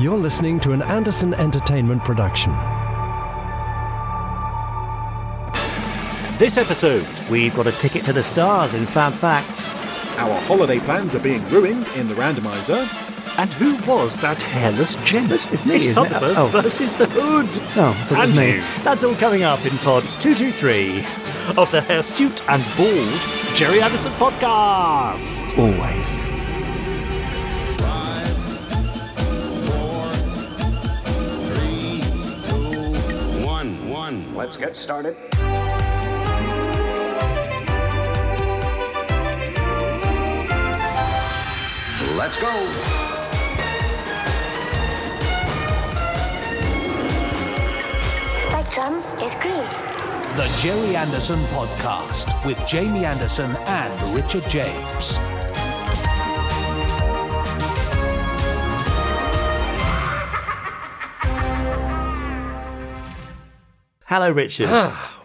You're listening to an Anderson Entertainment production. This episode, We've got a ticket to the stars in Fab Facts. Our holiday plans are being ruined in the randomizer. and who was that hairless gent? It's- it's me, It's isn't it? Thunderbirds Oh. versus the Hood. Oh, I thought it was me. you. That's all coming up in Pod 223. Of the hirsute and bald Gerry Anderson podcast. Always. Let's get started. Let's go. Spectrum is green. The Gerry Anderson Podcast with Jamie Anderson and Richard James. Hello, Richard.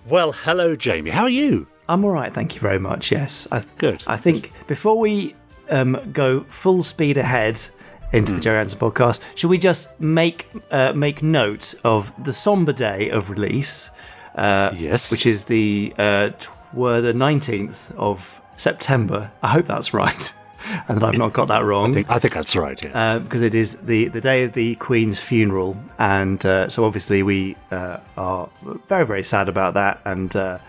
Well, hello, Jamie. How are you? I'm all right, thank you very much. Yes, I th- Good. I think before we um, go full speed ahead into Hmm. the Gerry Anderson podcast, should we just make uh, make note of the somber day of release? Uh, Yes. which is the uh, tw- were the 19th of September. I hope that's right, and that I've not got that wrong. I think, I think that's right, yes. uh, because it is the, the day of the Queen's funeral, and uh, so obviously we uh, are very very sad about that, and uh,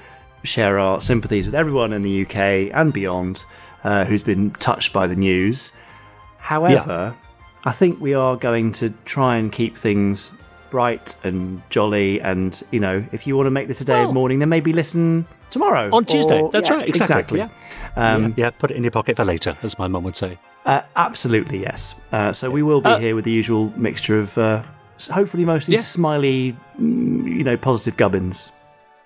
share our sympathies with everyone in the UK and beyond uh, who's been touched by the news. However, I think we are going to try and keep things bright and jolly, and you know, if you want to make this a day Well- of mourning, then maybe listen tomorrow On Tuesday. That's yeah, right, exactly. exactly. Um, yeah, yeah, put it in your pocket for later, as my mum would say. Uh, absolutely, yes. Uh, so we will be Uh, here with the usual mixture of, uh, hopefully, mostly Yeah. smiley, mm, you know, positive gubbins.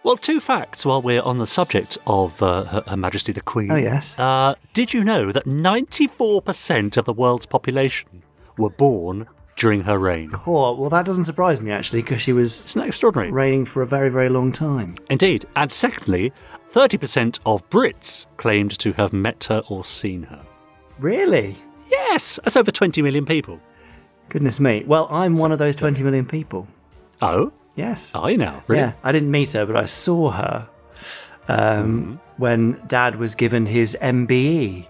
Well, two facts while we're on the subject of uh, Her, Her Majesty the Queen. Oh, yes. Uh, did you know that 94% of the world's population were born during her reign? Oh, well, that doesn't surprise me actually, because she was Isn't that extraordinary? reigning for a very, very long time. Indeed. And secondly, 30% of Brits claimed to have met her or seen her. Really? Yes, that's over 20 million people. Goodness me. Well, I'm one of those 20 million people. Oh, Yes. are you now? Really? Yeah, I didn't meet her, but I saw her um, when Dad was given his MBE.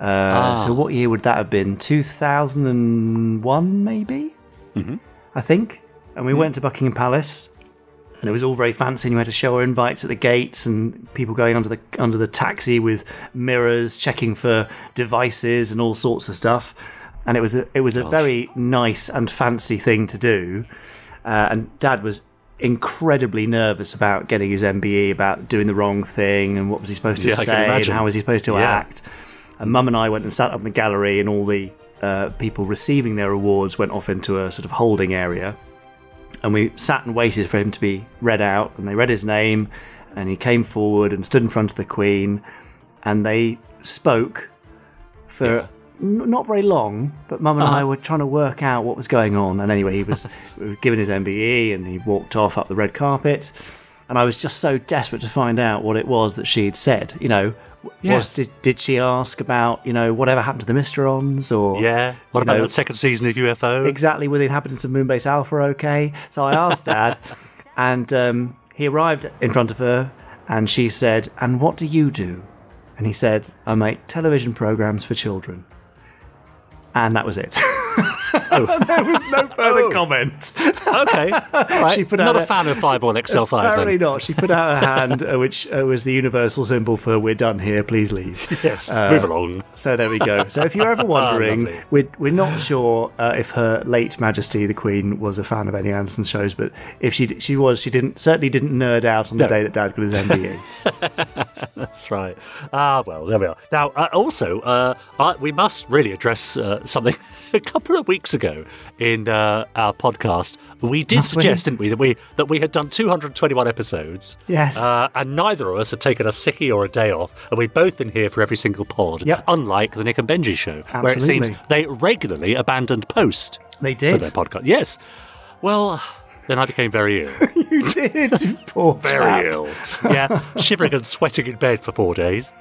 Uh, So, what year would that have been? 2001, maybe? Mm-hmm. I think. And we went to Buckingham Palace, and it was all very fancy. And you had to show her invites at the gates, and people going under the under the taxi with mirrors, checking for devices and all sorts of stuff. And it was a it was a very nice and fancy thing to do. Uh, and Dad was incredibly nervous about getting his MBE, about doing the wrong thing, and what was he supposed to Yeah, I say, and how was he supposed to Yeah. act. And Mum and I went and sat up in the gallery, and all the uh, people receiving their awards went off into a sort of holding area. And we sat and waited for him to be read out, and they read his name, and he came forward and stood in front of the Queen, and they spoke for Yeah. not very long, but Mum and I were trying to work out what was going on. And anyway, he was given his MBE, and he walked off up the red carpet, and I was just so desperate to find out what it was that she had said. You know, Yes. was did, did she ask about you know whatever happened to the Mysterons or Yeah. What about know, the second season of UFO? exactly were the inhabitants of Moonbase Alpha okay? So I asked Dad, and um, he arrived in front of her, and she said, "And what do you do?" And he said, "I make television programs for children." And that was it. there was no further Oh. comment. okay. Right. She put Not out a a- fan of Fireball XL5 Apparently then. not. She put out her hand, uh, which uh, was the universal symbol for "We're done here. Please leave." Yes. Move along. So there we go. So if you're ever wondering, Lovely. we're, we're not sure uh, if her late Majesty the Queen was a fan of any Anderson shows, but if she she was, she didn't certainly didn't nerd out on the day that Dad got his MBE. That's right. Ah, well, there we are. Now, uh, also, uh, I, we must really address uh, something. A couple of weeks ago in uh, our podcast, we did Must we? suggest, didn't we, that we that we had done 221 episodes. Yes. Uh, and neither of us had taken a sickie or a day off, and we've both been here for every single pod. Yep. Unlike the Nick and Benji show, where it seems they regularly abandoned post They did for their podcast. Yes. Well, then I became very ill. you did. Poor chap. very ill. Yeah, shivering and sweating in bed for four days.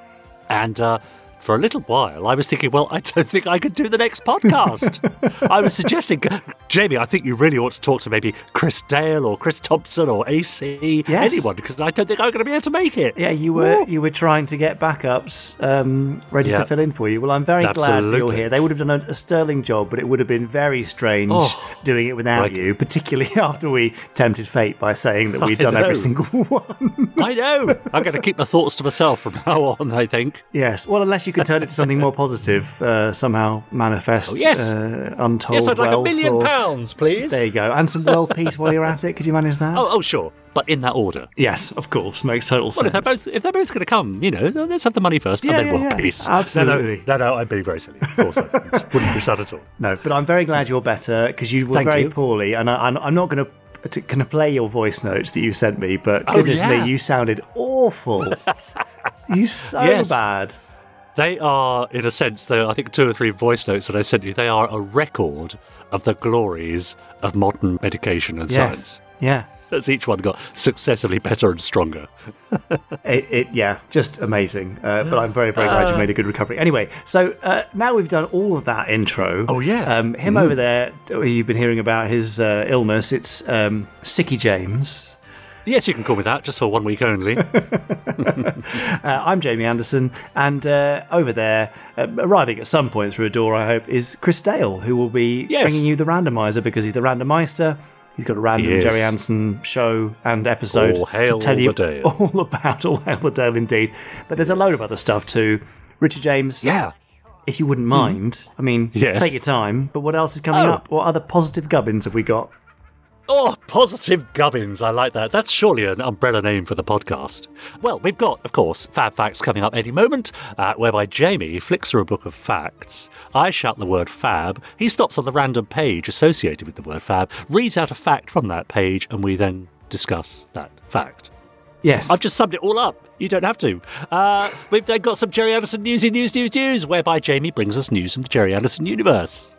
And uh, for a little while, I was thinking, well, I don't think I could do the next podcast. I was suggesting, Jamie, I think you really ought to talk to maybe Chris Dale or Chris Thompson or AC, Yes. anyone, because I don't think I'm going to be able to make it. Yeah, you were you were trying to get backups um, ready Yeah. to fill in for you. Well, I'm very glad you're here. They would have done a, a sterling job, but it would have been very strange Oh, doing it without like- you, particularly after we tempted fate by saying that we'd I done every single one. I know. I'm going to keep my thoughts to myself from now on, I think. yes. Well, unless you can turn it to something more positive, uh, somehow manifest Oh, yes. uh, untold Yes, I'd like a million or- pounds, please. There you go. And some world peace while you're at it. Could you manage that? Oh, oh, sure, but in that order. Yes, of course. Makes total Well, sense. if they're both if they're both going to come, you know, let's have the money first, Yeah, and then yeah, we'll yeah. peace. Absolutely. No, no, no, I'd be very silly. Of course, I wouldn't wish that at all. No, but I'm very glad you're better because you were Thank very you. poorly, and I, I'm, I'm not going to kind of play your voice notes that you sent me, but Oh, goodness yeah. me, you sounded awful. you so Yes. bad. They are, in a sense, the I think two or three voice notes that I sent you. They are a record of the glories of modern medication and Yes. science. Yeah. As each one got successively better and stronger. It, it, yeah, just amazing. Uh, but I'm very, very glad you made a good recovery. Anyway, so uh, now we've done all of that intro. Oh, yeah. Um, him over there, you've been hearing about his uh, illness. It's um, Sicky James. Yes, you can call me that, just for one week only. Uh, I'm Jamie Anderson, and uh, over there, uh, arriving at some point through a door, I hope, is Chris Dale, who will be Yes. bringing you the randomizer because he's the randomizer. He's got a random He is. Gerry Anderson show and episode All hail to tell you Dale. all about all hail the Dale, indeed. But there's a load of other stuff too. Richard James, yeah. if you wouldn't mind, I mean, Yes. take your time. But what else is coming Oh. up? What other positive gubbins have we got? Oh, positive gubbins. I like that. That's surely an umbrella name for the podcast. Well, we've got, of course, Fab Facts coming up any moment, uh, whereby Jamie flicks through a book of facts. I shout the word fab. He stops on the random page associated with the word fab, reads out a fact from that page, and we then discuss that fact. Yes, I've just summed it all up. You don't have to. Uh, we've then got some Gerry Anderson newsy news, news, news, whereby Jamie brings us news from the Gerry Anderson universe.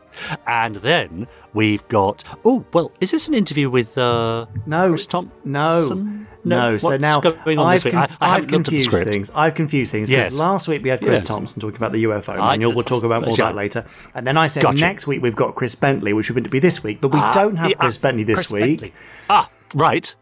And then we've got. Oh, well, is this an interview with uh, No, Chris s- Thompson? no, no. So What's now going on I've, this week? I, conf- I I've confused things. I've confused things because Yes. last week we had Chris Yes. Thompson talking about the UFO I- manual. We'll talk about more of that later. And then I said Gotcha. next week we've got Chris Bentley, which would meant to be this week, but we Ah, don't have yeah, Chris ah, Bentley this Chris week Bentley. Ah, right.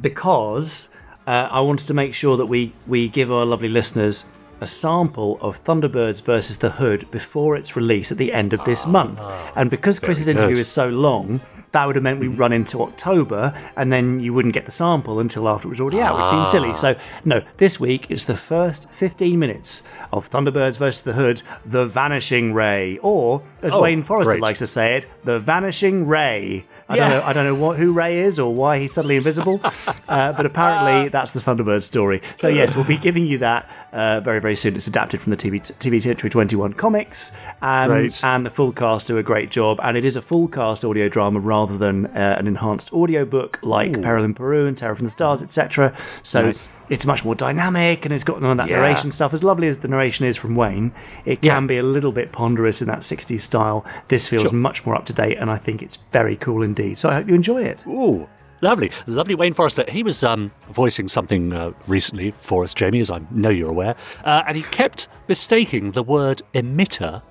because uh, I wanted to make sure that we we give our lovely listeners a sample of Thunderbirds versus the Hood before its release at the end of this month. And because Chris's Ah, good. interview is so long, that would have meant we run into October and then you wouldn't get the sample until after it was already out, which seems Ah. silly. So, no, this week is the first 15 minutes of Thunderbirds versus the Hood, The Vanishing Ray, or as Oh, Wayne Forrester great. likes to say it, The Vanishing Ray. I don't know. I don't know what who Ray is or why he's suddenly invisible, uh, but apparently that's the Thunderbird story. So yes, we'll be giving you that uh, very very soon. It's adapted from the TV TV Century Twenty One comics, and Great. and the full cast do a great job. And it is a full cast audio drama rather than uh, an enhanced audio book like Peril in Peru and Terror from the Stars, etc. So Nice. it's much more dynamic and it's got none of that Yeah. narration stuff. As lovely as the narration is from Wayne, it Yeah. can be a little bit ponderous in that 60s style. This feels Sure. much more up to date, and I think it's very cool indeed. So I hope you enjoy it. Ooh, lovely, lovely Wayne Forrester. He was um, voicing something uh, recently for us, Jamie, as I know you're aware, uh, and he kept mistaking the word emitter,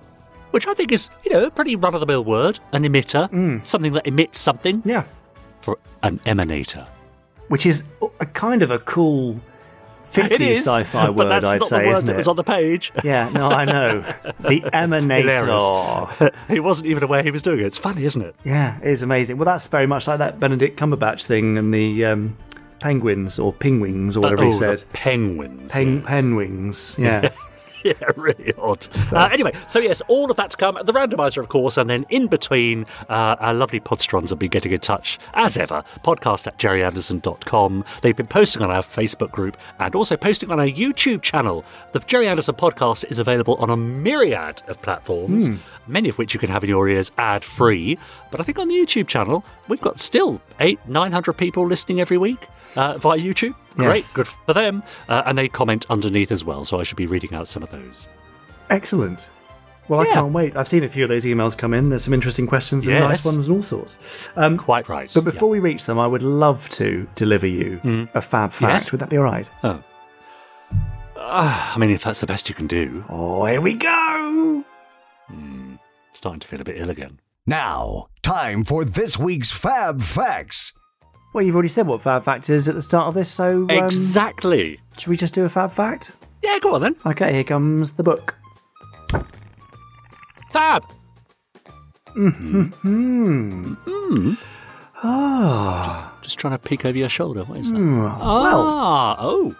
which I think is, you know, a pretty run-of-the-mill word, an emitter, something that emits something, Yeah. for an emanator. Which is a kind of a cool 50s It is sci-fi word, that's I'd not say, the word isn't that it? was on the page. Yeah, no, I know. The Emanator. he wasn't even aware he was doing it. It's funny, isn't it? Yeah, it is amazing. Well, that's very much like that Benedict Cumberbatch thing and the um, penguins or pingwings or whatever oh, he said. penguins. Pen, penwings. Yeah. Yeah, really odd. Uh, anyway, so yes, all of that to come. The randomizer, of course, and then in between, uh, our lovely podsterons have been getting in touch, as ever, podcast at gerryanderson.com. They've been posting on our Facebook group and also posting on our YouTube channel. The Gerry Anderson podcast is available on a myriad of platforms, many of which you can have in your ears ad free. But I think on the YouTube channel, we've got still eight, 900 people listening every week. Uh, via YouTube. Great, Yes. good for them. Uh, and they comment underneath as well, so I should be reading out some of those. Excellent. Well, I can't wait. I've seen a few of those emails come in. There's some interesting questions and nice ones and all sorts. Um, Quite right. but before we reach them, I would love to deliver you a fab fact. Mm. Yes. Would that be all right? Oh. I mean, if that's the best you can do, Oh, here we go. starting to feel a bit ill again. Now, time for this week's Fab Facts. Well, you've already said what Fab Fact is at the start of this, so um, exactly. should we just do a Fab Fact? Yeah, go on then. Okay, here comes the book. Fab. Mm hmm. Mm-hmm. Ah. Just trying to peek over your shoulder. What is that? Ah, oh.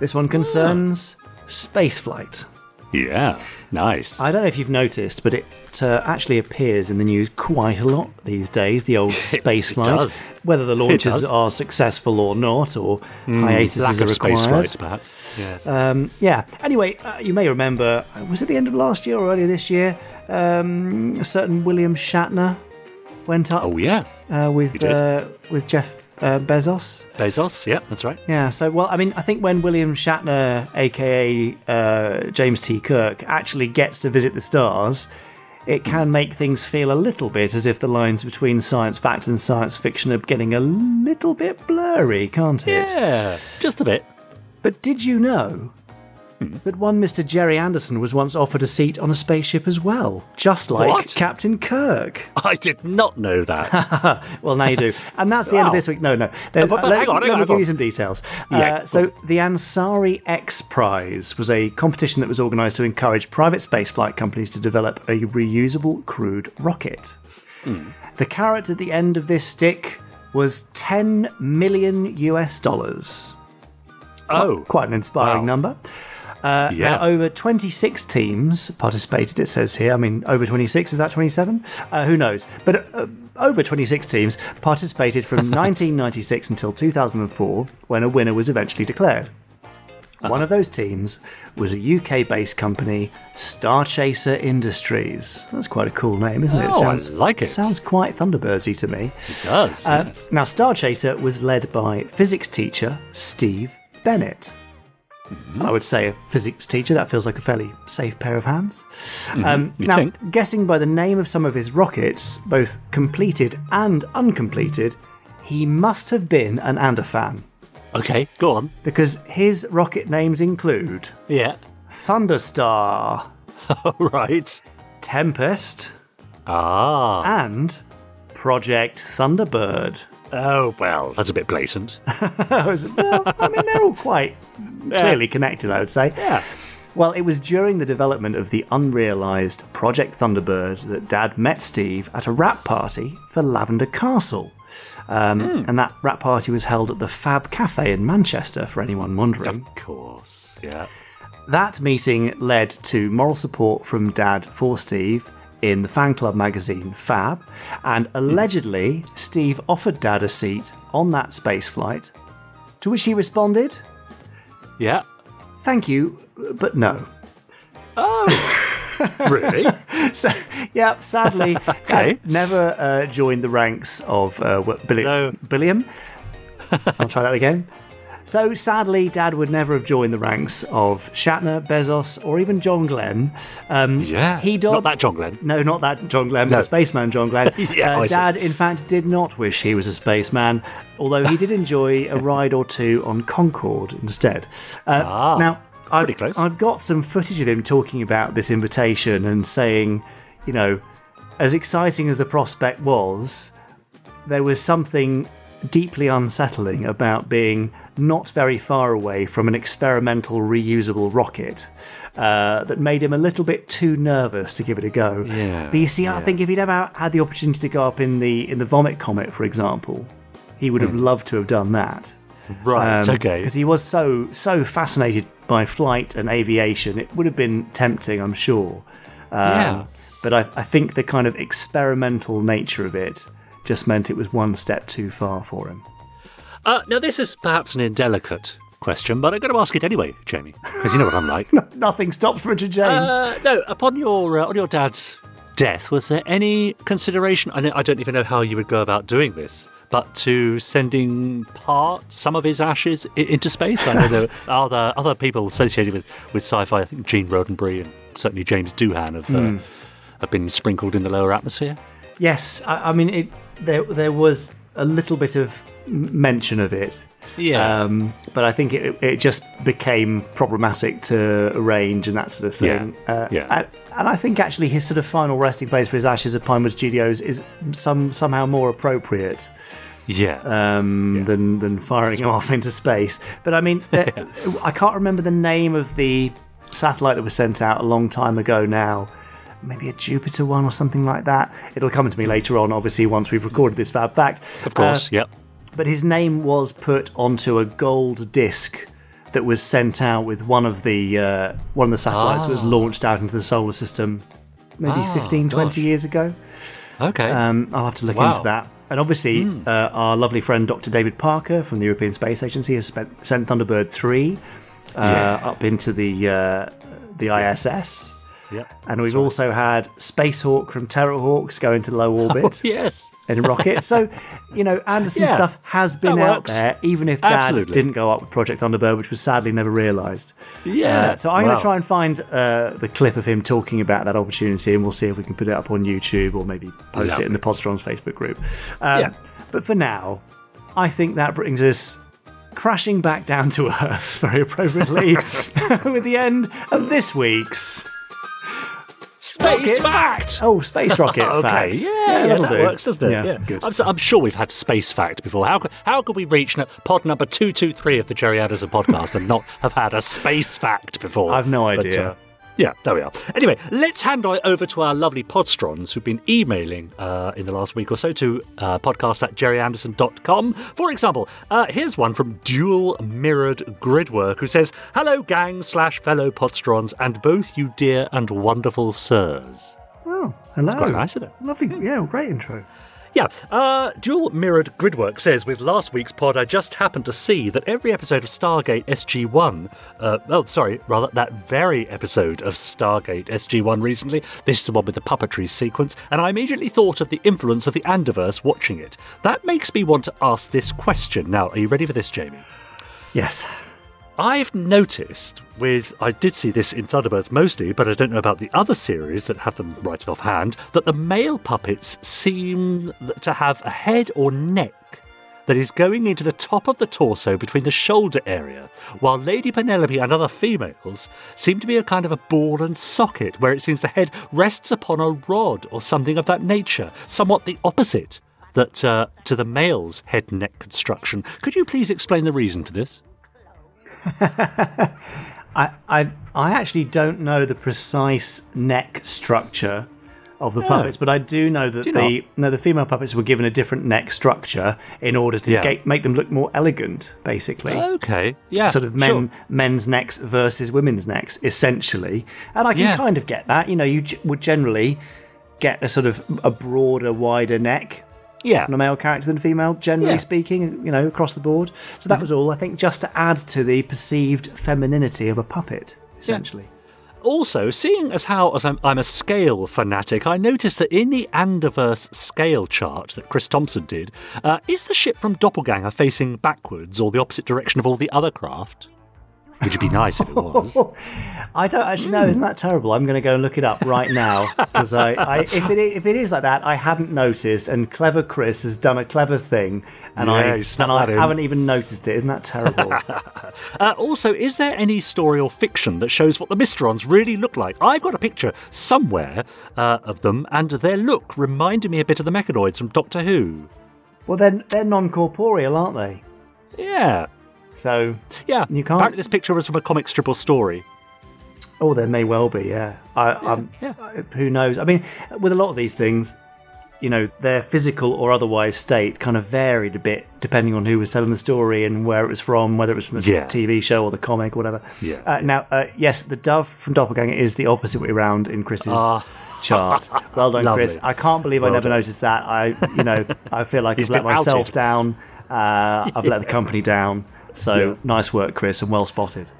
This one concerns space flight. Yeah, nice. I don't know if you've noticed, but it uh, actually appears in the news quite a lot these days. The old space flight, whether the launches are successful or not, or hiatuses Lack are required. space flight, perhaps. Yes. Um, yeah. Anyway, uh, you may remember, uh, was it the end of last year or earlier this year? Um, a certain William Shatner went up oh, yeah. uh, with uh, with Jeff uh, Bezos. Bezos. Yeah, that's right. Yeah, so well, I mean, I think when William Shatner, aka uh, James T. Kirk, actually gets to visit the stars, it can make things feel a little bit as if the lines between science fact and science fiction are getting a little bit blurry, can't it? Yeah, just a bit. But did you know that one Mr. Gerry Anderson was once offered a seat on a spaceship as well, just like What? Captain Kirk? I did not know that. Well, now you do. And that's the end of Oh. this week. No, no. There- but- but let hang on, hang let on, me give on. you some details. Yeah, uh, so, the Ansari X Prize was a competition that was organised to encourage private spaceflight companies to develop a reusable crewed rocket. Hmm. The carrot at the end of this stick was 10 million US dollars. oh, Quite an inspiring Wow. number. Uh, yeah. now, over 26 teams participated, it says here. I mean, over 26, is that 27? Uh, who knows? But uh, over 26 teams participated from 1996 until 2004, when a winner was eventually declared. One of those teams was a UK based company, Starchaser Industries. That's quite a cool name, isn't it? Oh, I like it. Sounds quite Thunderbirdsy to me. it does. Uh, yes. Now, Starchaser was led by physics teacher Steve Bennett. Mm-hmm. I would say a physics teacher. That feels like a fairly safe pair of hands. Um, Mm-hmm. you'd now, think. guessing by the name of some of his rockets, both completed and uncompleted, he must have been an Ander fan Okay, go on. because his rocket names include Yeah. Thunderstar, All right. Tempest, Ah. and Project Thunderbird. Oh, well, that's a bit blatant. I was- well, I mean, they're all quite clearly connected, I would say. Yeah. Well, it was during the development of the unrealised Project Thunderbird that Dad met Steve at a wrap party for Lavender Castle. Um, Hmm. And that wrap party was held at the Fab Cafe in Manchester, for anyone wondering. Of course. Yeah. That meeting led to moral support from Dad for Steve in the fan club magazine Fab, and allegedly, Steve offered Dad a seat on that space flight, to which he responded, Yeah. Thank you, but no. Oh, really? So, yeah, sadly, Okay. Never uh, joined the ranks of uh, what, Billy- No. Billiam. I'll try that again. So, sadly, Dad would never have joined the ranks of Shatner, Bezos, or even John Glenn. Um, yeah. he did Not that John Glenn. No, not that John Glenn, but the spaceman John Glenn. Yeah, uh, Dad, in fact, did not wish he was a spaceman, although he did enjoy a ride or two on Concorde instead. Uh, Ah, now, I've, pretty close. I've got some footage of him talking about this invitation and saying, you know, as exciting as the prospect was, there was something deeply unsettling about being not very far away from an experimental reusable rocket uh, that made him a little bit too nervous to give it a go. Yeah, but you see, I think if he'd ever had the opportunity to go up in the in the Vomit Comet, for example, he would have loved to have done that. Right. okay. Because he was so so fascinated by flight and aviation, it would have been tempting, I'm sure. Um, Yeah. But I, I think the kind of experimental nature of it just meant it was one step too far for him. Uh, now, this is perhaps an indelicate question, but I'm going to ask it anyway, Jamie, because you know what I'm like. Nothing stops Richard James. Uh, no, upon your uh, on your dad's death, was there any consideration? I, don't- I don't even know how you would go about doing this, but to sending part, some of his ashes i- into space. I know there are other other people associated with, with sci-fi. I think Gene Roddenberry and certainly James Doohan have uh, have been sprinkled in the lower atmosphere. Yes, I, I mean it. There, there was a little bit of mention of it. Yeah. Um, but I think it, it just became problematic to arrange and that sort of thing. Yeah. Uh, Yeah. And, and I think actually his sort of final resting place for his ashes at Pinewood Studios is some somehow more appropriate yeah. um, than than firing him off into space. But I mean, uh, I can't remember the name of the satellite that was sent out a long time ago now. Maybe a Jupiter one or something like that. It'll come to me later on, obviously, once we've recorded this Fab Fact. of course. Uh, yep. But his name was put onto a gold disc that was sent out with one of the uh, one of the satellites that was launched out into the solar system maybe Ah, 15 20 years ago Okay. um, I'll have to look Wow. into that. And obviously, uh, our lovely friend Dr. David Parker from the European Space Agency has spent, sent Thunderbird 3 uh, up into the uh, the ISS. Yep. And we've also had Spacehawk from Terrahawks go into low orbit Yes. in a rocket. So, you know, Anderson Yeah, stuff has been out there, even if Dad Absolutely. didn't go up with Project Thunderbird, which was sadly never realised. Yeah. Uh, so I'm going to try and find uh, the clip of him talking about that opportunity, and we'll see if we can put it up on YouTube or maybe post it in the Podsterons Facebook group. Um, Yeah. But for now, I think that brings us crashing back down to earth very appropriately with the end of this week's Space fact. Oh, space rocket Okay, facts. yeah, yeah, that'll that do. works, doesn't it? Yeah, good. I'm, so- I'm sure we've had space fact before. How could, how could we reach pod number two two three of the Gerry Anderson podcast and not have had a space fact before? I've no But, idea. uh, yeah, there we are. Anyway, let's hand over to our lovely podsterons who've been emailing uh, in the last week or so to uh, podcast at gerryanderson.com. For example, uh, here's one from Dual Mirrored Gridwork who says, Hello, gang slash fellow podsterons, and both you dear and wonderful sirs. Oh, hello. quite nice, isn't it? Lovely. Yeah, great intro. Yeah, uh, Dual Mirrored Gridwork says with last week's pod, I just happened to see that every episode of Stargate SG1, uh, oh, sorry, rather, that very episode of Stargate SG1 recently, this is the one with the puppetry sequence, and I immediately thought of the influence of the Anderverse watching it. That makes me want to ask this question. Now, are you ready for this, Jamie? Yes. I've noticed with I did see this in Thunderbirds mostly, but I don't know about the other series that have them right offhand, that the male puppets seem to have a head or neck that is going into the top of the torso between the shoulder area, while Lady Penelope and other females seem to be a kind of a ball and socket where it seems the head rests upon a rod or something of that nature, somewhat the opposite that uh, to the male's head neck construction. Could you please explain the reason for this? I, I, I actually don't know the precise neck structure of the oh. puppets, but I do know that Do the no the female puppets were given a different neck structure in order to Yeah. ga- make them look more elegant, basically. Okay, yeah, Sort of men, sure. men's necks versus women's necks, essentially, and I can Yeah. kind of get that. You know, you g- would generally get a sort of a broader, wider neck Yeah, on a male character than a female, generally Yeah. Mm-hmm. speaking, you know, across the board. So that was all, I think, just to add to the perceived femininity of a puppet, essentially. Also, seeing as how as I'm, I'm a scale fanatic, I noticed that in the Anderverse scale chart that Chris Thompson did, uh, is the ship from Doppelganger facing backwards or the opposite direction of all the other craft? Which would be nice if it was. I don't actually know. Isn't that terrible? I'm going to go and look it up right now because I, I, if it if it is like that, I hadn't noticed, and clever Chris has done a clever thing, and Yeah, I and I in. haven't even noticed it. Isn't that terrible? Uh, also, is there any story or fiction that shows what the Mysterons really look like? I've got a picture somewhere uh, of them, and their look reminded me a bit of the Mechonoids from Doctor Who. well, then they're non corporeal, aren't they? Yeah, So, yeah. You can't- Apparently, this picture was from a comic strip or story. oh, there may well be. Yeah, I, I'm, yeah. I- who knows? I mean, with a lot of these things, you know, their physical or otherwise state kind of varied a bit depending on who was telling the story and where it was from, whether it was from the Yeah. TV show or the comic or whatever. Yeah. Uh, now, uh, yes, the dove from Doppelganger is the opposite way around in Chris's chart. Well done. Lovely. Chris. I can't believe I never done. noticed that. I, you know, I feel like I've let myself outed. down. Uh, I've let the company down. So Yeah. nice work, Chris, and well spotted.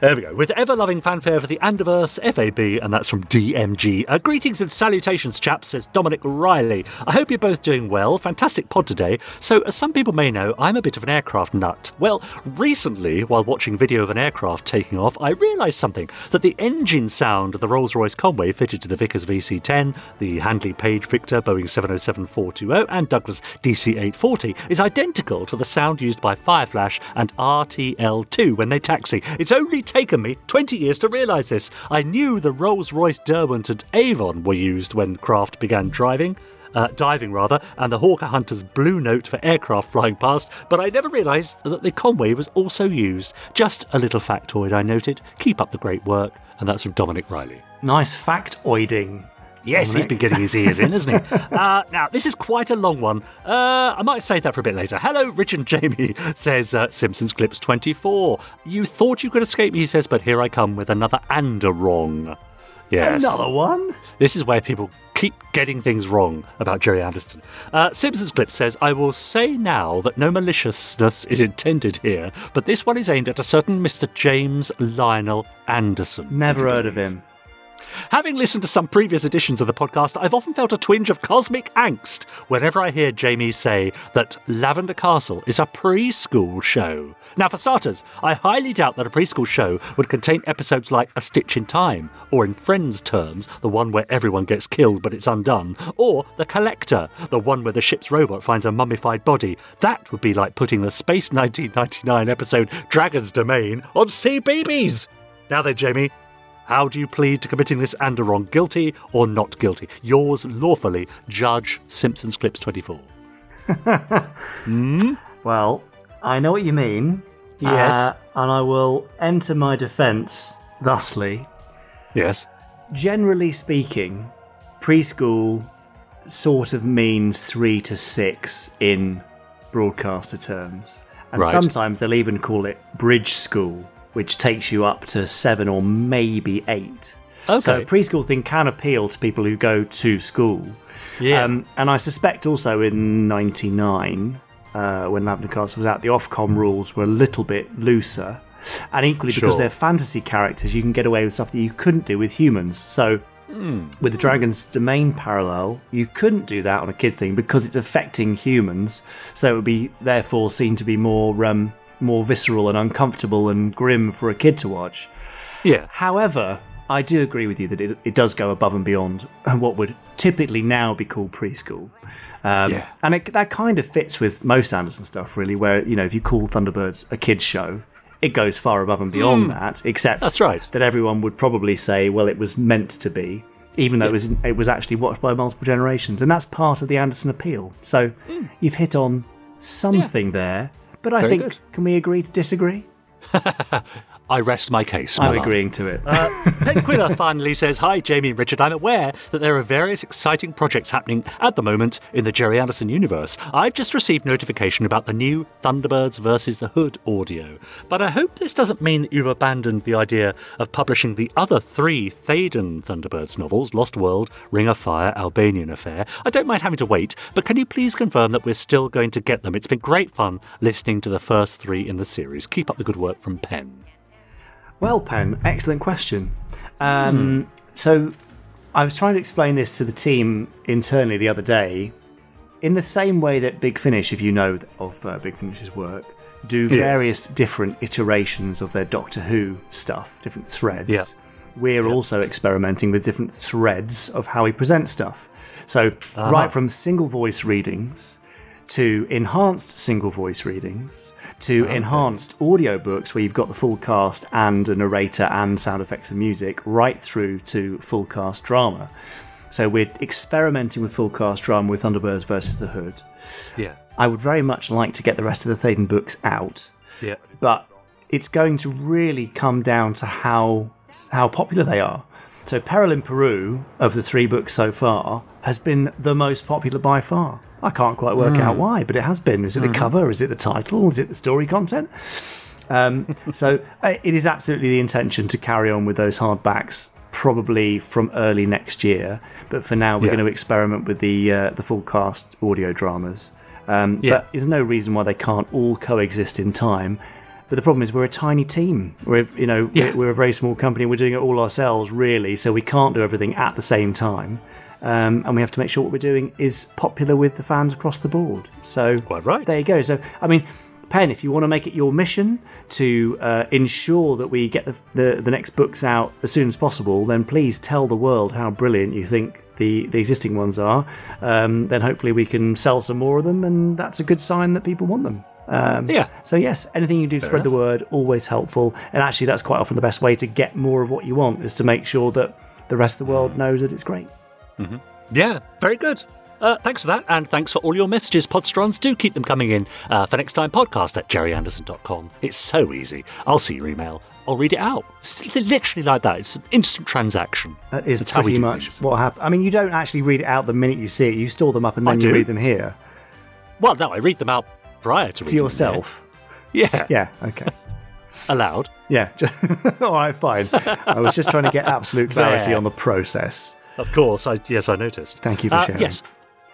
There we go. With ever loving fanfare for the Anderverse FAB, and that's from DMG. Uh, greetings and salutations, chaps, says Dominic Riley. I hope you're both doing well. Fantastic pod today. So, as some people may know, I'm a bit of an aircraft nut. Well, recently, while watching video of an aircraft taking off, I realised something that the engine sound of the Rolls Royce Conway fitted to the Vickers VC 10, the Handley Page Victor Boeing 707 420, and Douglas DC 840 is identical to the sound used by Fireflash and RTL 2 when they taxi. It's only taken me 20 years to realise this. I knew the Rolls Royce Derwent and Avon were used when craft began driving. Uh, diving rather, and the Hawker Hunter's blue note for aircraft flying past, but I never realised that the Conway was also used. Just a little factoid I noted. Keep up the great work, and that's from Dominic Riley. Nice factoiding. Yes, he's been getting his ears in, hasn't he? uh, now, this is quite a long one. Uh, I might save that for a bit later. Hello, Rich and Jamie, says uh, Simpsons Clips 24. You thought you could escape me, he says, but here I come with another and a wrong. Yes. Another one? This is where people keep getting things wrong about Gerry Anderson. Uh, Simpsons Clip says, I will say now that no maliciousness is intended here, but this one is aimed at a certain Mr. James Lionel Anderson. Never heard of him. Having listened to some previous editions of the podcast, I've often felt a twinge of cosmic angst whenever I hear Jamie say that Lavender Castle is a preschool show. Now, for starters, I highly doubt that a preschool show would contain episodes like A Stitch in Time, or in Friends terms, the one where everyone gets killed but it's undone, or The Collector, the one where the ship's robot finds a mummified body. That would be like putting the Space 1999 episode Dragon's Domain on CBeebies. Now then, Jamie, how do you plead to committing this and a wrong, guilty or not guilty? Yours lawfully, Judge Simpsons Clips 24. Well, I know what you mean. Yes. uh, and I will enter my defence thusly. Yes. Generally speaking, preschool sort of means three to six in broadcaster terms. And Right. sometimes they'll even call it bridge school, which takes you up to seven or maybe eight. Okay. So preschool thing can appeal to people who go to school. Yeah. Um, and I suspect also in 99, uh, when Lavender Castle was out, the Ofcom rules were a little bit looser. And equally, because Sure. they're fantasy characters, you can get away with stuff that you couldn't do with humans. So, with the Dragon's Domain parallel, you couldn't do that on a kids thing because it's affecting humans. So it would be therefore seen to be more um, more visceral and uncomfortable and grim for a kid to watch. yeah. However, I do agree with you that it, it does go above and beyond what would typically now be called preschool. Um, Yeah. And it, that kind of fits with most Anderson stuff, really, where, you know, if you call Thunderbirds a kid's show, it goes far above and beyond that, except. That's right. that everyone would probably say, well, it was meant to be, even though it, was, it was actually watched by multiple generations. And that's part of the Anderson appeal. So you've hit on something there. But I. Very think, good. can we agree to disagree? I rest my case. I'm agreeing to it. Uh, Penquilla finally says, Hi, Jamie and Richard. I'm aware that there are various exciting projects happening at the moment in the Gerry Anderson universe. I've just received notification about the new Thunderbirds versus the Hood audio. But I hope this doesn't mean that you've abandoned the idea of publishing the other three Theydon Thunderbirds novels Lost World, Ring of Fire, Albanian Affair. I don't mind having to wait, but can you please confirm that we're still going to get them? It's been great fun listening to the first three in the series. Keep up the good work from Penn. Well, Pen, excellent question. Um, So, I was trying to explain this to the team internally the other day. In the same way that Big Finish, if you know of uh, Big Finish's work, do Yes. various different iterations of their Doctor Who stuff, different threads. Yeah. We're also experimenting with different threads of how we present stuff. So, right from single voice readings to enhanced single voice readings to enhanced audiobooks where you've got the full cast and a narrator and sound effects and music right through to full cast drama. So we're experimenting with full cast drama with Thunderbirds versus the Hood. Yeah. I would very much like to get the rest of the Theydon books out, Yeah. but it's going to really come down to how how popular they are. So Peril in Peru, of the three books so far, has been the most popular by far. I can't quite work out why, but it has been. Is it the cover? Is it the title? Is it the story content? Um, so uh, it is absolutely the intention to carry on with those hardbacks probably from early next year. But for now, we're Yeah. going to experiment with the uh, the full cast audio dramas. Um, Yeah. But there's no reason why they can't all coexist in time. But the problem is we're a tiny team. We're you know Yeah. we're, we're a very small company. We're doing it all ourselves, really. So we can't do everything at the same time. Um, and we have to make sure what we're doing is popular with the fans across the board. So Quite right. there you go. So I mean, Pen, if you want to make it your mission to uh, ensure that we get the, the the next books out as soon as possible, then please tell the world how brilliant you think the the existing ones are. Um, then hopefully we can sell some more of them, and that's a good sign that people want them. Um, Yeah. So yes, anything you do to spread the word always helpful, and actually that's quite often the best way to get more of what you want is to make sure that the rest of the world knows that it's great. Yeah, very good. Uh, thanks for that, and thanks for all your messages, Podsterons. Do keep them coming in uh, for next time. Podcast at gerryanderson.com. It's so easy. I'll see your email. I'll read it out. It's literally like that. It's an instant transaction. That is That's pretty much things. what happened. I mean, you don't actually read it out the minute you see it. You store them up and then you read them here Well, no, I read them out prior to to yourself. Yeah, yeah. Okay. aloud. Yeah. All right. Fine. I was just trying to get absolute clarity on the process. Of course. I yes, I noticed. Thank you for Uh, sharing. Yes,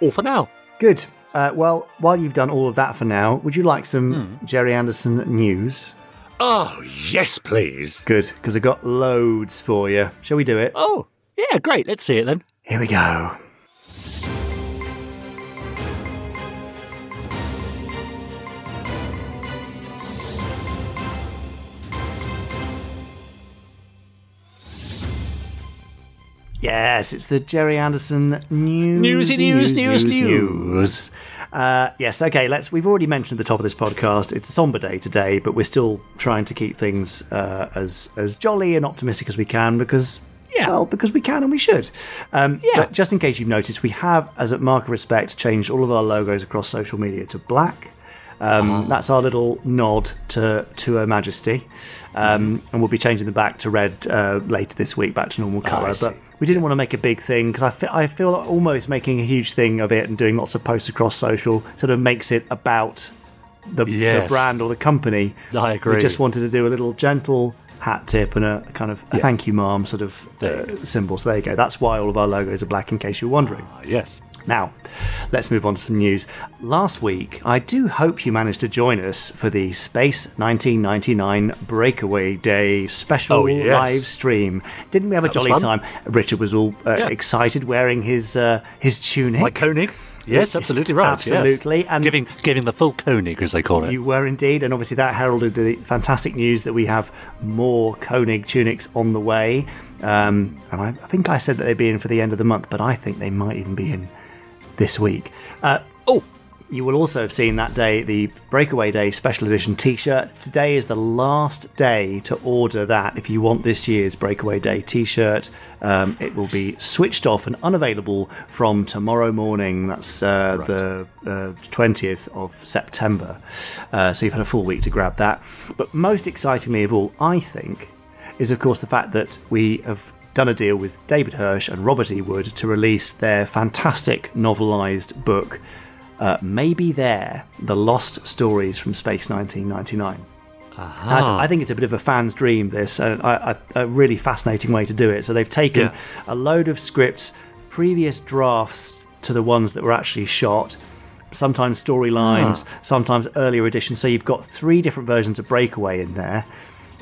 all for now. Good. Uh, well, while you've done all of that for now, would you like some Hmm. Gerry Anderson news? Oh yes, please. Good, because I've got loads for you. Shall we do it? Oh yeah, great. Let's see it then. Here we go. Yes, it's the Gerry Anderson news. Newsy news, news, news. Uh, yes, okay. Let's. We've already mentioned at the top of this podcast. It's a somber day today, but we're still trying to keep things uh, as as jolly and optimistic as we can because Yeah. well, because we can and we should. Um, Yeah. But just in case you've noticed, we have, as a mark of respect, changed all of our logos across social media to black. Um, Uh-huh. That's our little nod to to Her Majesty, um, and we'll be changing them back to red uh, later this week, back to normal colour. Oh, but we didn't want to make a big thing because I fe- I feel like almost making a huge thing of it and doing lots of posts across social sort of makes it about the, the brand or the company. I agree. We just wanted to do a little gentle hat tip and a kind of a thank you, mom, sort of uh, symbol. So there you go. That's why all of our logos are black, in case you're wondering. Ah, yes. Now, let's move on to some news. Last week, I do hope you managed to join us for the Space 1999 Breakaway Day special Oh, yes. live stream. Didn't we have a That jolly time? Richard was all uh, Yeah. excited wearing his uh, his tunic. Like Koenig. Yes, absolutely right. yes. Absolutely, and- giving giving the full Koenig as they call it. You were indeed, and obviously that heralded the fantastic news that we have more Koenig tunics on the way. Um, and I, I think I said that they'd be in for the end of the month, but I think they might even be in this week. Uh, oh, you will also have seen that day the Breakaway Day Special Edition t shirt. Today is the last day to order that if you want this year's Breakaway Day t shirt. Um, it will be switched off and unavailable from tomorrow morning. That's uh, the uh, 20th of September. Uh, so you've had a full week to grab that. But most excitingly of all, I think, is of course the fact that we have done a deal with David Hirsch and Robert E. Wood to release their fantastic novelised book, uh, Maybe There The Lost Stories from Space 1999. As- I think it's a bit of a fan's dream, this, and I, a really fascinating way to do it. So they've taken Yeah. a load of scripts, previous drafts to the ones that were actually shot, sometimes storylines, sometimes earlier editions. So you've got three different versions of Breakaway in there,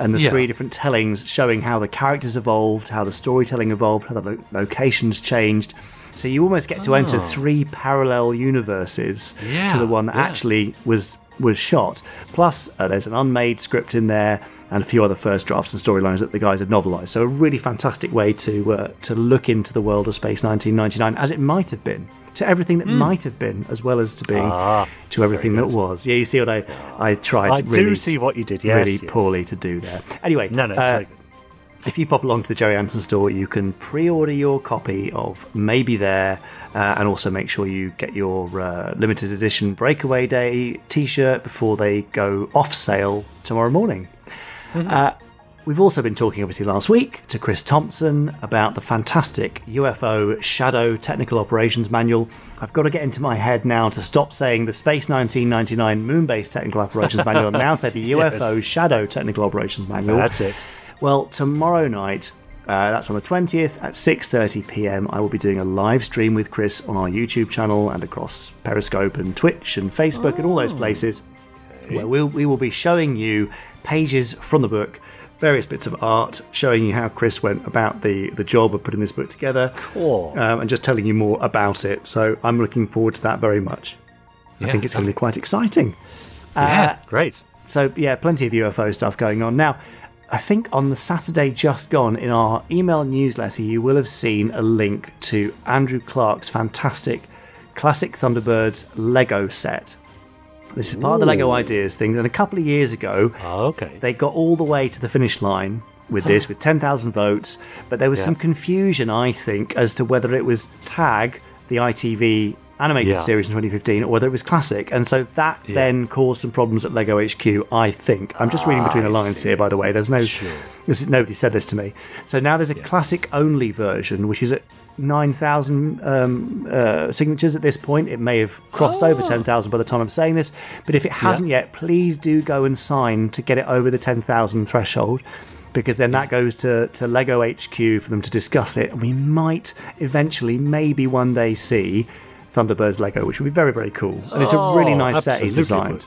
and the Yeah. three different tellings showing how the characters evolved, how the storytelling evolved, how the lo- locations changed. So you almost get to enter three parallel universes to the one that yeah. actually was was shot. Plus, uh, there's an unmade script in there and a few other first drafts and storylines that the guys have novelised. So a really fantastic way to uh, to look into the world of Space 1999 as it might have been. To everything that might have been, as well as to being. Ah, to everything that was. Yeah, you see what I I tried I really, do see what you did. Yes, really yes. poorly to do there. Anyway, No, no, uh, if you pop along to the Gerry Anderson store, you can pre-order your copy of Maybe There, uh, and also make sure you get your uh, limited edition Breakaway Day T-shirt before they go off sale tomorrow morning. Uh, we've also been talking, obviously, last week to Chris Thompson about the fantastic UFO Shadow Technical Operations Manual. I've got to get into my head now to stop saying the Space 1999 Moonbase Technical Operations Manual and now say the UFO Shadow Technical Operations Manual. That's it. Well, tomorrow night, uh, that's on the 20th at 6:30 p.m. I will be doing a live stream with Chris on our YouTube channel and across Periscope and Twitch and Facebook and all those places. where we'll, we will be showing you pages from the book, various bits of art, showing you how Chris went about the, the job of putting this book together, Cool. um, and just telling you more about it. So I'm looking forward to that very much. I think it's going to be quite exciting. yeah, great. So yeah, plenty of UFO stuff going on now. I think on the Saturday just gone in our email newsletter, you will have seen a link to Andrew Clark's fantastic classic Thunderbirds Lego set. This is part of the Lego Ideas thing, and a couple of years ago, Okay. they got all the way to the finish line with this, with 10,000 votes, but there was Yeah. some confusion, I think, as to whether it was Tag, the ITV animated Yeah. series in 2015, or whether it was Classic. And so that then caused some problems at Lego HQ, I think. I'm just reading between the lines here, by the way. There's no, this is, nobody said this to me. So now there's a Classic only version, which is at 9,000 um, uh, signatures at this point. It may have crossed over 10,000 by the time I'm saying this, but if it hasn't yet, please do go and sign to get it over the 10,000 threshold because then that goes to, to Lego HQ for them to discuss it. And we might eventually, maybe one day, see Thunderbirds Lego, which would be very, very cool. And it's a really Oh, nice set he's absolutely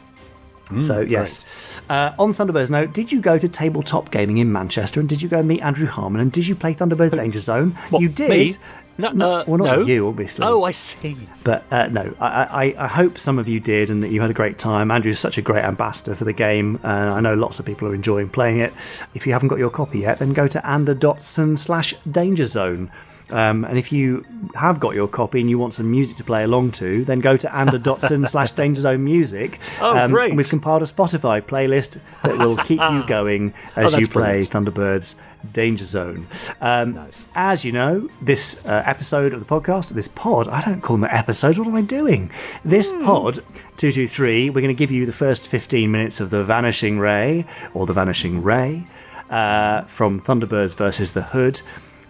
designed. So yes, uh, on Thunderbirds note, did you go to tabletop gaming in Manchester and did you go and meet Andrew Harmon and did you play Thunderbirds Danger Zone? What, you did. me? No, uh, well, not no. you, obviously. Oh, I see. But uh, no, I, I, I hope some of you did and that you had a great time. Andrew's such a great ambassador for the game, and I know lots of people are enjoying playing it. If you haven't got your copy yet, then go to ander.son slash danger zone. Um, and if you have got your copy and you want some music to play along to, then go to ander.son slash danger zone music. Oh, um, great. And we've compiled a Spotify playlist that will keep you going as Oh, you play brilliant. Thunderbirds Danger Zone. Um, As you know, this uh, episode of the podcast, this pod, I don't call them episodes, what am I doing? This Hmm. pod, 223, we're going to give you the first 15 minutes of The Vanishing Ray, or The Vanishing Ray, uh, from Thunderbirds versus the Hood.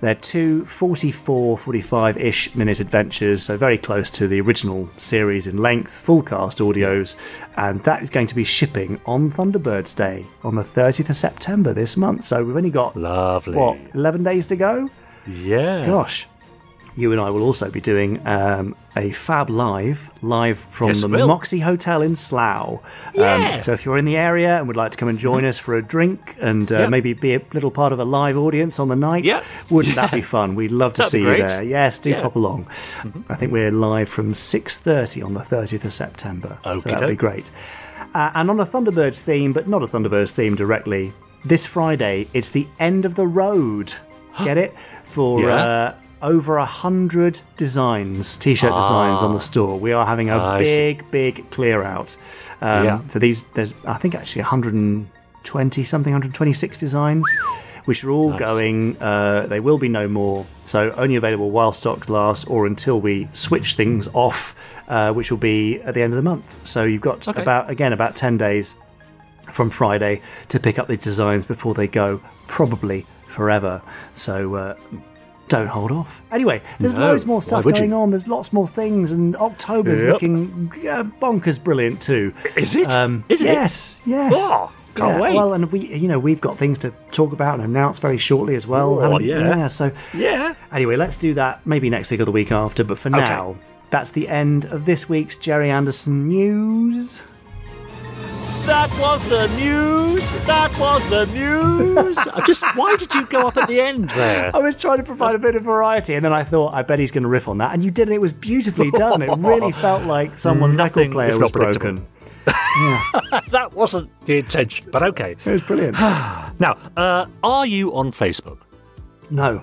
They're two 44, 45 ish minute adventures, so very close to the original series in length, full cast audios, and that is going to be shipping on Thunderbirds Day on the 30th of September this month. So we've only got, Lovely. what, 11 days to go? Yeah. Gosh. You and I will also be doing um, a Fab Live, live from Yes, the. Moxy Hotel in Slough. Yeah. Mm-hmm. Um, so if you're in the area and would like to come and join us for a drink and uh, maybe be a little part of a live audience on the night, Yep. wouldn't that be fun? We'd love to That'd see you there. Yes, do Yeah. Mm-hmm. pop along. I think we're live from 6.30 on the 30th of September. so that'd be great. Uh, and on a Thunderbirds theme, but not a Thunderbirds theme directly, this Friday it's the end of the road. Get it? For Yeah. uh, over a hundred designs, t-shirt designs on the store. We are having a Ah. Big, big clear out. Um, Yeah. So these, there's I think actually 120 something, 126 designs, which are all Nice. going. Uh, they will be no more. So only available while stocks last, or until we switch things off, uh, which will be at the end of the month. So you've got Okay. about again about 10 days from Friday to pick up these designs before they go, probably forever. So uh, don't hold off. Anyway, there's No, loads more stuff would you? going on. There's lots more things, and October's Yep. looking uh, bonkers brilliant too. Is it? Um, Is it? yes, yes. Oh, can't wait. Well, and we, you know, we've got things to talk about and announce very shortly as well. Oh, haven't yeah. So Yeah. Anyway, let's do that maybe next week or the week after. But for now, that's the end of this week's Gerry Anderson news. That was the news. That was the news. I just why did you go up at the end there? I was trying to provide a bit of variety, and then I thought, I bet he's going to riff on that, and you did, and it was beautifully done. It really felt like someone's Nothing record player was broken. that wasn't the intention, but okay. It was brilliant. Now, uh, are you on Facebook? no,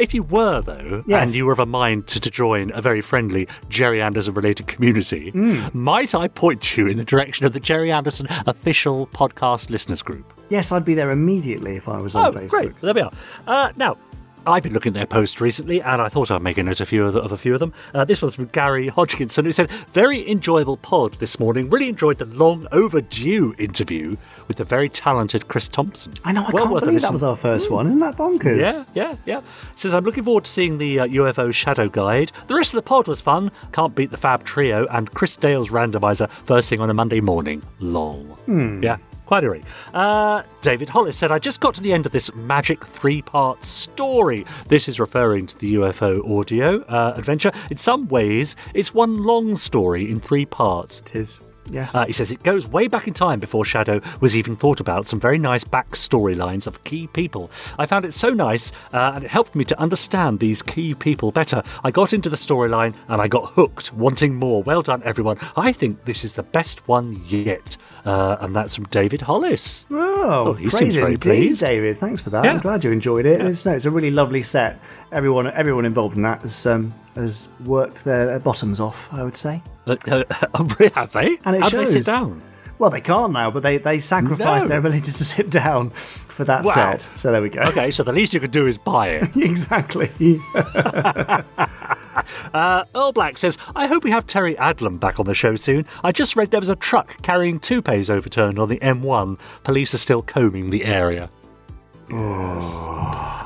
if you were though, Yes. and you were of a mind to, to join a very friendly Gerry Anderson related community, Hmm. might I point you in the direction of the Gerry Anderson official podcast listeners group? yes, I'd be there immediately if I was on Oh, Facebook. great. There we are. Uh, now, I've been looking at their posts recently, and I thought I'd make a note of a few of, the, of a few of them. Uh, this one's from Gary Hodgkinson, who said, "Very enjoyable pod this morning. Really enjoyed the long overdue interview with the very talented Chris Thompson. I know, I Well can't believe that was our first one. Isn't that bonkers? Yeah, yeah, yeah. Says I'm looking forward to seeing the uh, UFO Shadow Guide. The rest of the pod was fun. Can't beat the Fab Trio and Chris Dale's randomizer first thing on a Monday morning. Lol. Yeah. Read. Uh, David Hollis said, I just got to the end of this magic three part story. This is referring to the UFO audio uh, adventure. In some ways, it's one long story in three parts. It is. Yes. Uh, he says it goes way back in time before Shadow was even thought about. Some very nice back storylines of key people. I found it so nice, uh, and it helped me to understand these key people better. I got into the storyline and I got hooked, wanting more. Well done, everyone. I think this is the best one yet. Uh, and that's from David Hollis. Oh, he praise seems very indeed, pleased. David. Thanks for that. Yeah. I'm glad you enjoyed it. It's, no, it's a really lovely set. Everyone, everyone involved in that has um, has worked their bottoms off. I would say. Uh, uh, have they? And it do they sit shows. down? Well, they can't now, but they they sacrificed No. their ability to sit down for that Wow. set. So there we go. Okay, so the least you could do is buy it. exactly. Uh, Earl Black says, I hope we have Terry Adlam back on the show soon. I just read there was a truck carrying toupees overturned on the M1. Police are still combing the area. Yes.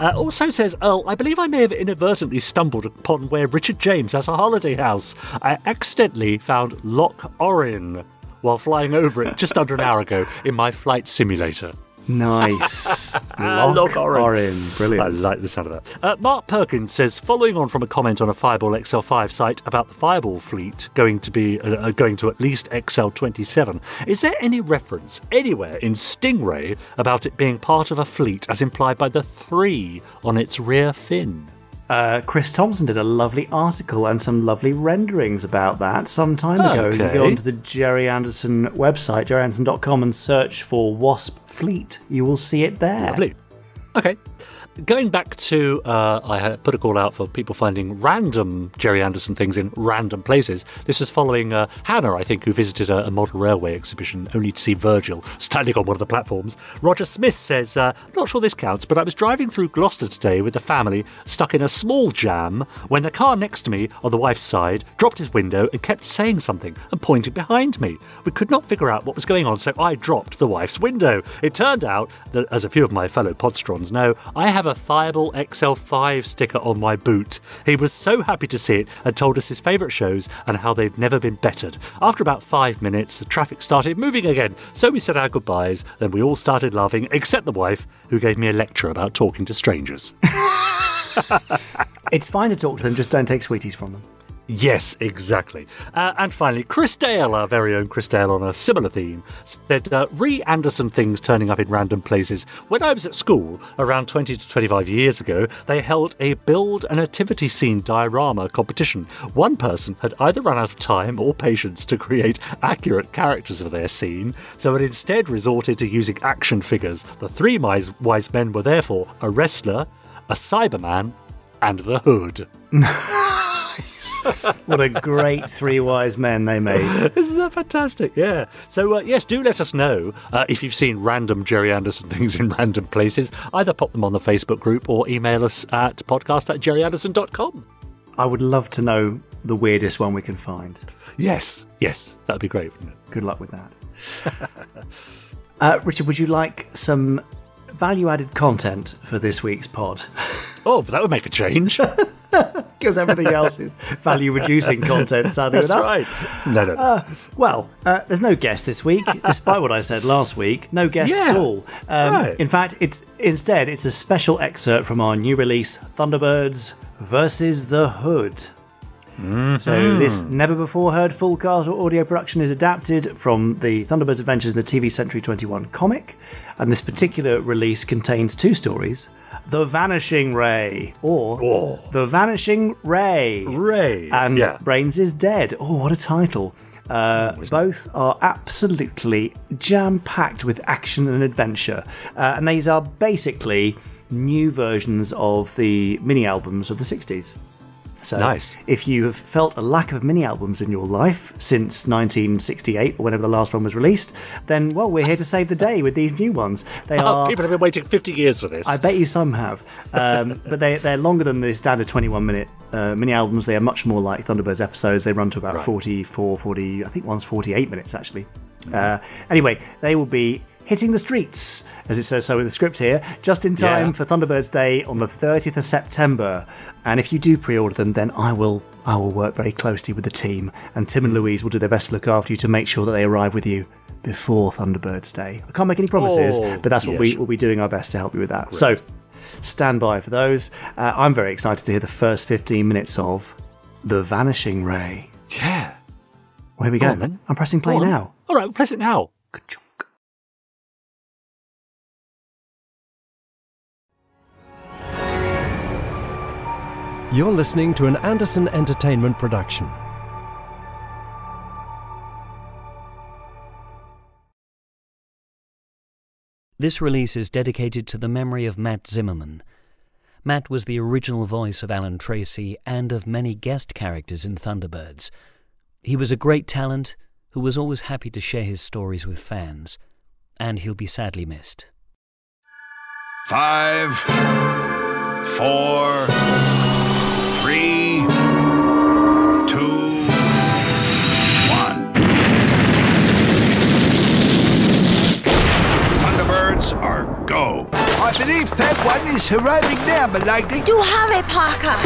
Uh, also says Earl, I believe I may have inadvertently stumbled upon where Richard James has a holiday house. I accidentally found Loch Orrin while flying over it just under an hour ago in my flight simulator. Nice. Loch Orrin. Orrin. Brilliant. I like the sound of that. Uh, Mark Perkins says, following on from a comment on a Fireball XL5 site about the Fireball fleet going to be uh, uh, going to at least XL27, is there any reference anywhere in Stingray about it being part of a fleet, as implied by the three on its rear fin? Uh, Chris Thompson did a lovely article and some lovely renderings about that some time ago. You go onto the Gerry Anderson website, gerryanderson.com, and search for Wasp Fleet. You will see it there. Lovely. Okay. Going back to, uh, I put a call out for people finding random Gerry Anderson things in random places. This was following uh, Hannah, I think, who visited a, a model railway exhibition only to see Virgil standing on one of the platforms. Roger Smith says, uh, not sure this counts, but I was driving through Gloucester today with the family stuck in a small jam when the car next to me on the wife's side dropped his window and kept saying something and pointing behind me. We could not figure out what was going on, so I dropped the wife's window. It turned out that, as a few of my fellow podsterons know, I have a Fireball XL5 sticker on my boot. He was so happy to see it and told us his favourite shows and how they've never been bettered. After about five minutes, the traffic started moving again, so we said our goodbyes, then we all started laughing, except the wife, who gave me a lecture about talking to strangers. It's fine to talk to them, just don't take sweeties from them. Yes, exactly. Uh, and finally, Chris Dale, our very own Chris Dale, on a similar theme, said uh, re Anderson things turning up in random places. When I was at school, around 20 to 25 years ago, they held a build a nativity scene diorama competition. One person had either run out of time or patience to create accurate characters for their scene, so it instead resorted to using action figures. The three wise men were therefore a wrestler, a Cyberman, and the Hood. What a great three wise men they made. Isn't that fantastic? Yeah. So, uh, yes, do let us know uh, if you've seen random Gerry Anderson things in random places. Either pop them on the Facebook group or email us at podcast at gerryanderson.com. I would love to know the weirdest one we can find. Yes, yes, that'd be great, wouldn't it? Good luck with that. uh, Richard, would you like some value added content for this week's pod? Oh, but that would make a change. Because everything else is value reducing content, sadly, That's right. No, no, no. Well, uh, there's no guest this week, despite what I said last week. No guest at all. Um, Right. In fact, it's instead it's a special excerpt from our new release, Thunderbirds versus the Hood. Mm-hmm. So this never before heard full cast or audio production is adapted from the Thunderbirds Adventures in the TV Century 21 comic, and this particular release contains two stories. The Vanishing Ray, or The Vanishing Ray. Ray. And Yeah. Brains is Dead. Oh, what a title. Uh, both are absolutely jam packed with action and adventure. Uh, and these are basically new versions of the mini albums of the 60s. So, Nice. if you have felt a lack of mini albums in your life since 1968 or whenever the last one was released, then, well, we're here to save the day with these new ones. They Oh, are. people have been waiting 50 years for this. I bet you some have, um, but they they're longer than the standard 21 minute uh, mini albums. They are much more like Thunderbirds episodes. They run to about Right. 44, 40. I think one's 48 minutes actually. Uh, anyway, they will be hitting the streets, as it says so in the script here, just in time Yeah. for Thunderbirds Day on the 30th of September. And if you do pre-order them, then I will I will work very closely with the team, and Tim and Louise will do their best to look after you to make sure that they arrive with you before Thunderbirds Day. I can't make any promises, Oh, but that's what yeah, we will be doing our best to help you with that. So stand by for those. Uh, I'm very excited to hear the first 15 minutes of The Vanishing Ray. yeah. Well, here we Go go. on. I'm pressing play now. All right, press it now. Ka-chunk. You're listening to an Anderson Entertainment production. This release is dedicated to the memory of Matt Zimmerman. Matt was the original voice of Alan Tracy and of many guest characters in Thunderbirds. He was a great talent who was always happy to share his stories with fans, and he'll be sadly missed. Five, four, three, two, one. Thunderbirds are go. I believe that 1 is arriving now, milady. Do hurry, Parker!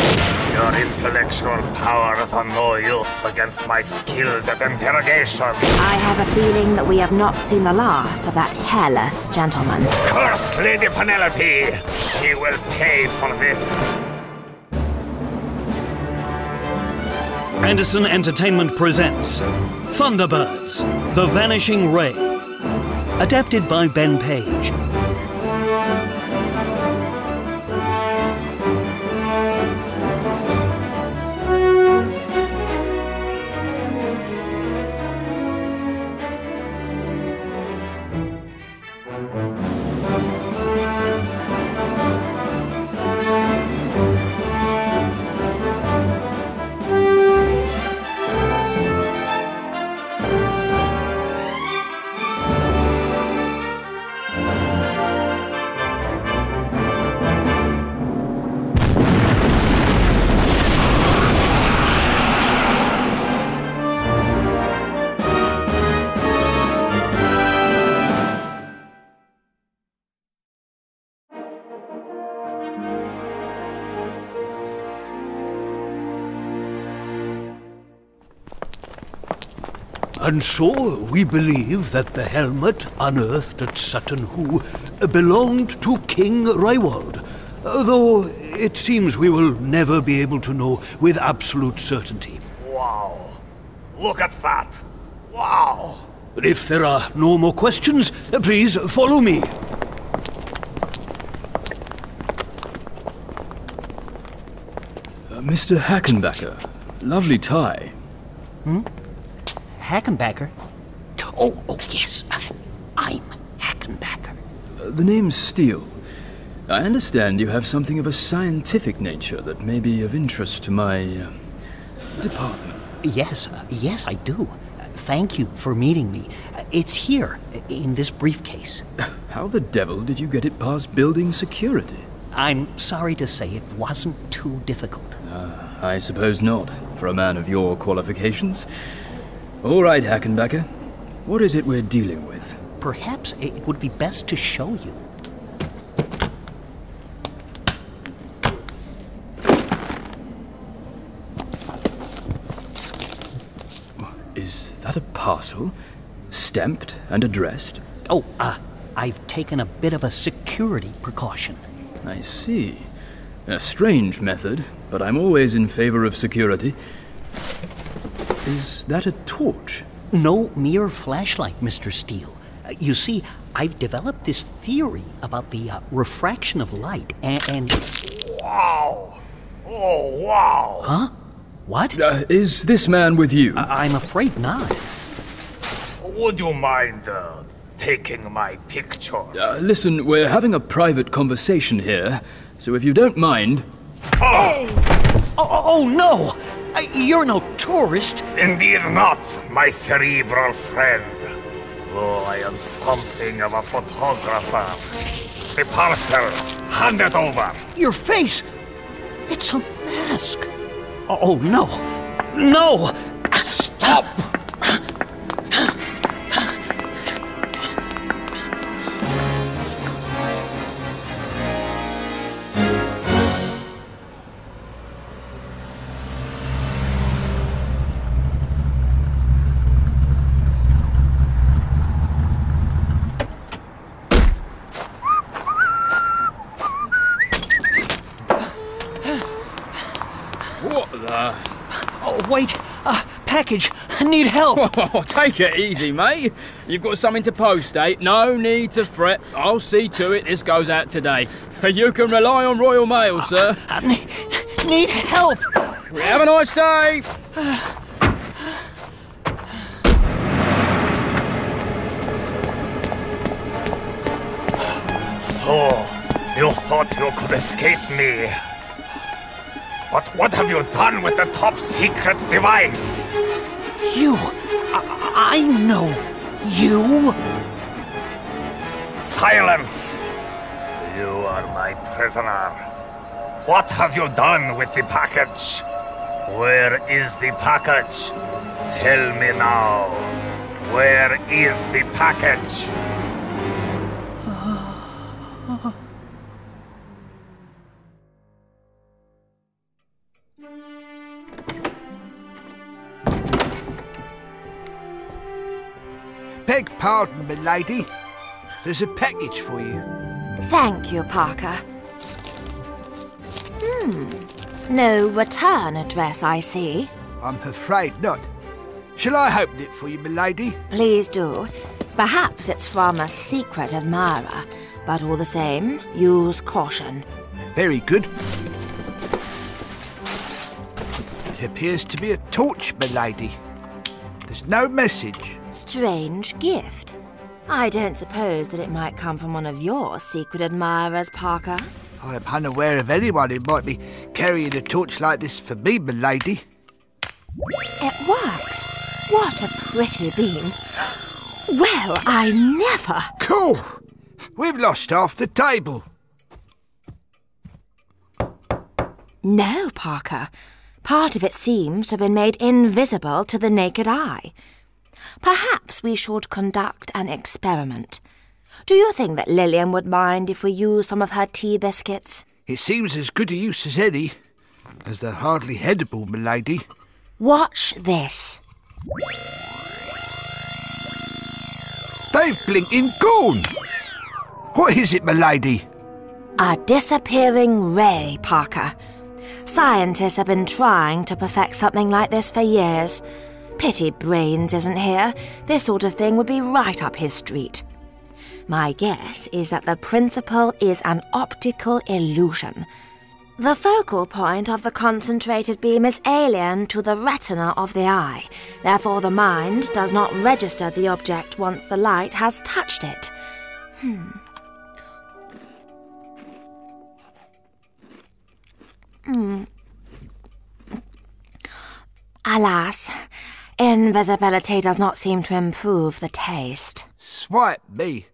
Your intellectual powers are no use against my skills at interrogation. I have a feeling that we have not seen the last of that hairless gentleman. Curse Lady Penelope! She will pay for this. Anderson Entertainment presents Thunderbirds The Vanishing Ray. Adapted by Ben Page. And so we believe that the helmet unearthed at Sutton Hoo belonged to King Raedwald, though it seems we will never be able to know with absolute certainty. Wow. Look at that. Wow. But if there are no more questions, please follow me. Uh, Mr. Hackenbacker, lovely tie. Hackenbacker? Oh, oh, yes. I'm Hackenbacker. Uh, the name's Steele. I understand you have something of a scientific nature that may be of interest to my uh, department. Yes, uh, yes, I do. Uh, Thank you for meeting me. Uh, It's here, uh, in this briefcase. How the devil did you get it past building security? I'm sorry to say it wasn't too difficult. I suppose not, for a man of your qualifications. All right, Hackenbacker. What is it we're dealing with? Perhaps it would be best to show you. Is that a parcel? Stamped and addressed? Oh, uh, I've taken a bit of a security precaution. I see. A strange method, but I'm always in favor of security. Is that a torch? No mere flashlight, Mr. Steele. Uh, you see, I've developed this theory about the uh, refraction of light and. and Wow. Oh, wow. huh? What? Uh, is this man with you? I- I'm afraid not. Would you mind uh, taking my picture? Uh, listen, we're having a private conversation here, so if you don't mind. Oh, oh, oh, no! Uh, you're no tourist. Indeed not, my cerebral friend. Oh, I am something of a photographer. The parcel, hand it over. Your face! It's a mask! Oh, oh, no! No! Stop! I need help. Oh, take it easy, mate. You've got something to post, eh? No need to fret. I'll see to it this goes out today. You can rely on Royal Mail, sir. I need help. Have a nice day. So, you thought you could escape me. But what have you done with the top secret device? You. I, I know. You. Silence! You are my prisoner. What have you done with the package? Where is the package? Tell me now. Where is the package? Pardon, milady. There's a package for you. Thank you, Parker. Hmm. No return address, I see. I'm afraid not. Shall I open it for you, milady? Please do. Perhaps it's from a secret admirer, but all the same, use caution. Very good. It appears to be a torch, milady. There's no message. Strange gift. I don't suppose that it might come from one of your secret admirers, Parker. I am unaware of anyone who might be carrying a torch like this for me, milady. It works. What a pretty beam. Well, I never. Cool. We've lost half the table. No, Parker. Part of it seems to have been made invisible to the naked eye. Perhaps we should conduct an experiment. Do you think that Lillian would mind if we used some of her tea biscuits? It seems as good a use as any, as they're hardly edible, milady. Watch this. They've blinking gone. What is it, milady? A disappearing ray, Parker. Scientists have been trying to perfect something like this for years. Pity Brains isn't here. This sort of thing would be right up his street. My guess is that the principle is an optical illusion. The focal point of the concentrated beam is alien to the retina of the eye. Therefore, the mind does not register the object once the light has touched it. Hmm. Hmm. Alas, invisibility does not seem to improve the taste. Swipe me.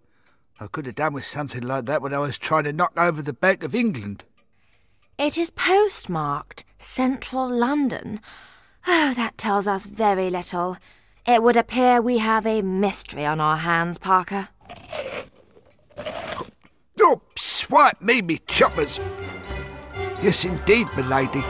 I could have done with something like that when I was trying to knock over the Bank of England. It is postmarked Central London. Oh, that tells us very little. It would appear we have a mystery on our hands, Parker. Oh, swipe me, me choppers. Yes, indeed, milady.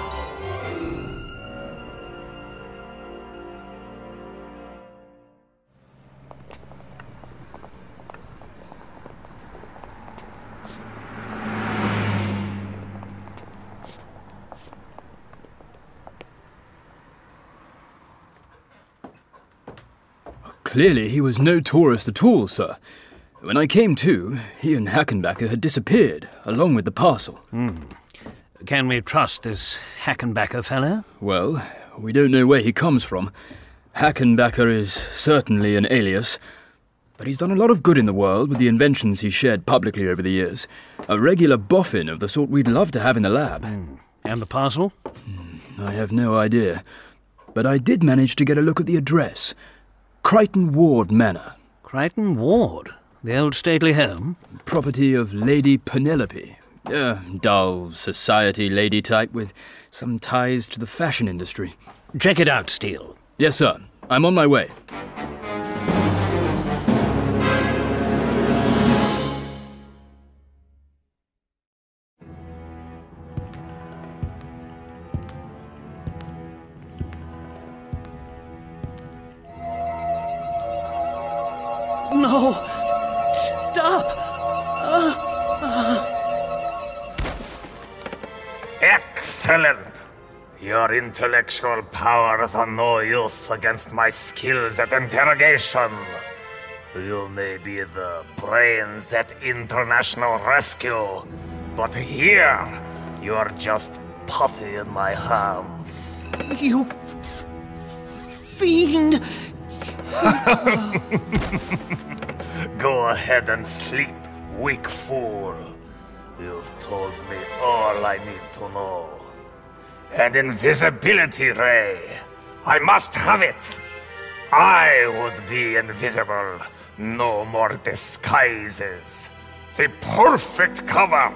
Clearly, he was no tourist at all, sir. When I came to, he and Hackenbacker had disappeared, along with the parcel. Hmm. Can we trust this Hackenbacker fellow? Well, we don't know where he comes from. Hackenbacker is certainly an alias, but he's done a lot of good in the world with the inventions he's shared publicly over the years. A regular boffin of the sort we'd love to have in the lab. Hmm. And the parcel? I have no idea. But I did manage to get a look at the address. Creighton Ward Manor. Creighton Ward? The old stately home? Property of Lady Penelope. A dull society lady type with some ties to the fashion industry. Check it out, Steele. Yes, sir. I'm on my way. No! Stop! Uh, uh. Excellent! Your intellectual powers are no use against my skills at interrogation. You may be the brains at International Rescue, but here, you're just putty in my hands. You. fiend! Go ahead and sleep, weak fool. You've told me all I need to know. An invisibility ray. I must have it. I would be invisible. No more disguises. The perfect cover.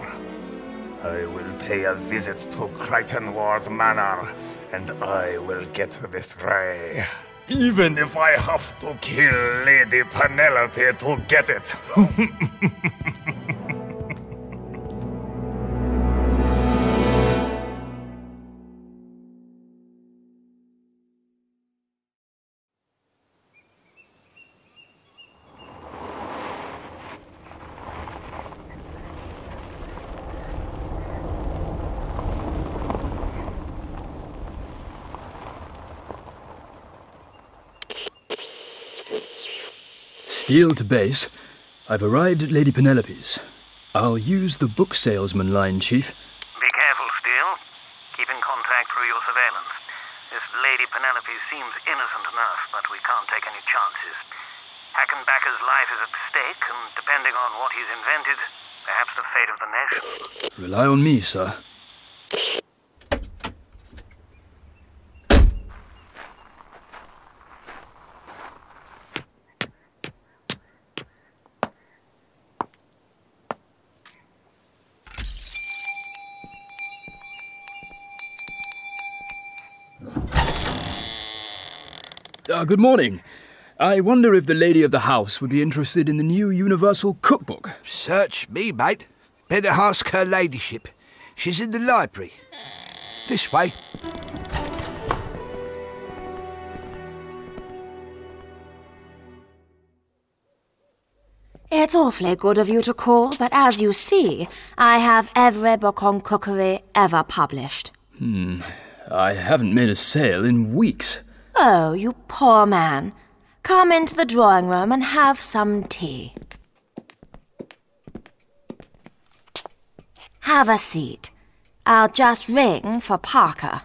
I will pay a visit to Creighton Manor, and I will get this ray. Even if I have to kill Lady Penelope to get it. Steele to base. I've arrived at Lady Penelope's. I'll use the book salesman line, Chief. Be careful, Steele. Keep in contact through your surveillance. This Lady Penelope seems innocent enough, but we can't take any chances. Hackenbacker's life is at stake, and depending on what he's invented, perhaps the fate of the nation. Rely on me, sir. Uh, good morning. I wonder if the lady of the house would be interested in the new Universal Cookbook. Search me, mate. Better ask her ladyship. She's in the library. This way. It's awfully good of you to call, but as you see, I have every book on cookery ever published. Hmm. I haven't made a sale in weeks. Oh, you poor man. Come into the drawing room and have some tea. Have a seat. I'll just ring for Parker.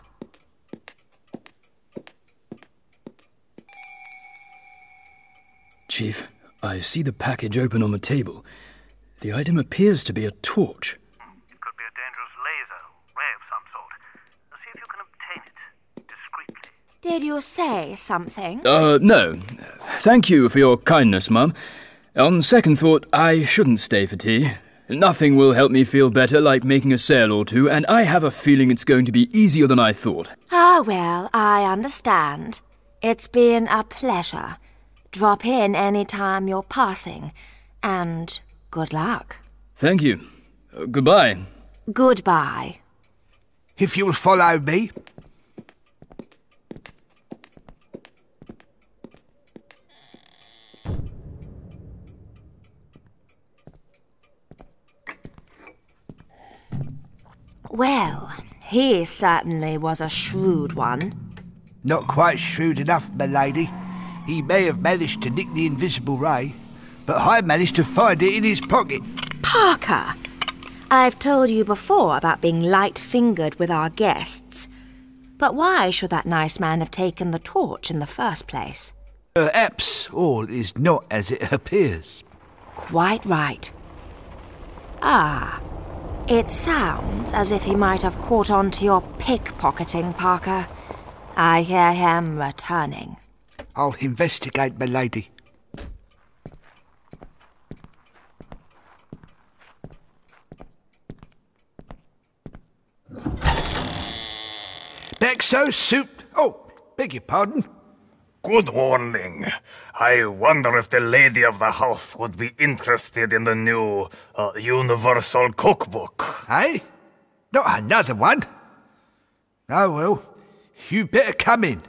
Chief, I see the package open on the table. The item appears to be a torch. Did you say something? Uh, no. Thank you for your kindness, Mum. On second thought, I shouldn't stay for tea. Nothing will help me feel better like making a sale or two, and I have a feeling it's going to be easier than I thought. Ah, well, I understand. It's been a pleasure. Drop in any time you're passing, and good luck. Thank you. Uh, goodbye. Goodbye. If you'll follow me. Well, he certainly was a shrewd one. Not quite shrewd enough, my lady. He may have managed to nick the invisible ray, but I managed to find it in his pocket. Parker! I've told you before about being light fingered with our guests. But why should that nice man have taken the torch in the first place? Perhaps all is not as it appears. Quite right. Ah, it sounds as if he might have caught on to your pickpocketing, Parker. I hear him returning. I'll investigate, my lady. Bexo soup. Oh, beg your pardon. Good morning. I wonder if the lady of the house would be interested in the new uh, Universal Cookbook. Eh? Not another one. Oh well, you better come in.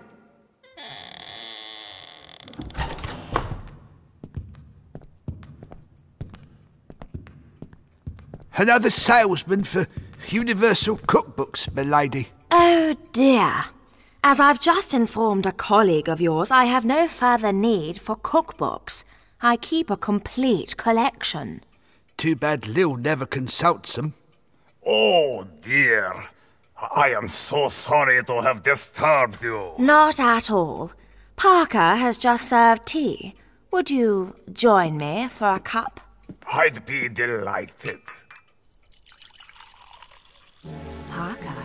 Another salesman for Universal Cookbooks, my lady. Oh dear. As I've just informed a colleague of yours, I have no further need for cookbooks. I keep a complete collection. Too bad Lil never consults them. Oh dear. I am so sorry to have disturbed you. Not at all. Parker has just served tea. Would you join me for a cup? I'd be delighted. Parker,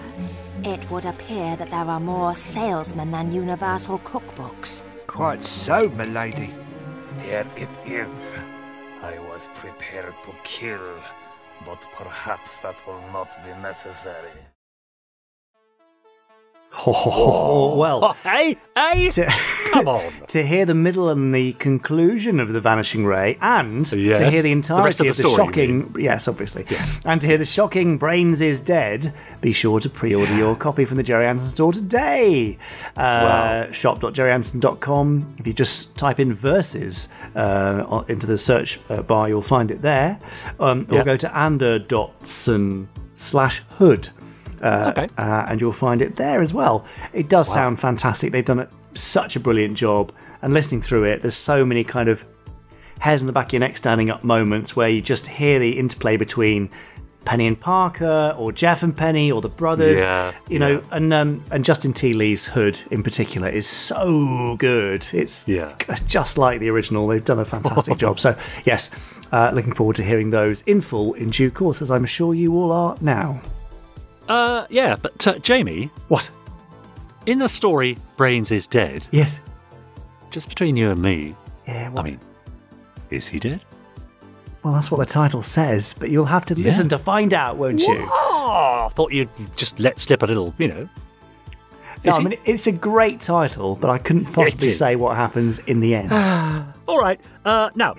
it would appear that there are more salesmen than universal cookbooks. Quite so, milady. There it is. I was prepared to kill, but perhaps that will not be necessary. Oh, well, hey, hey, to, come on. to hear the middle and the conclusion of the Vanishing Ray, and to hear the The entirety rest of the of the, story, shocking, yes, obviously, and to hear the shocking "Brains is Dead," be sure to pre-order your copy from the Gerry Anderson store today. Uh, Wow. Shop.gerryanderson.com. If you just type in "verses" uh, into the search uh, bar, you'll find it there. Um, Or Yeah. go to ander.son slash hood. Uh, Okay. uh, and you'll find it there as well. It does sound fantastic. They've done a, such a brilliant job. And listening through it, there's so many kind of hairs on the back of your neck standing up moments where you just hear the interplay between Penny and Parker, or Jeff and Penny, or the brothers. Yeah, you know, and um, and Justin T. Lee's Hood in particular is so good. It's Yeah. just like the original. They've done a fantastic job. So yes, uh, looking forward to hearing those in full in due course, as I'm sure you all are now. Uh, yeah, but uh, Jamie, What? in the story Brains is Dead, Yes. just between you and me, Yeah. What? I mean, is he dead? Well, that's what the title says, but you'll have to listen to find out, won't you? Oh, I thought you'd just let slip a little, you know. No, Is I he- mean, it's a great title, but I couldn't possibly is. say what happens in the end. All right. Uh, now,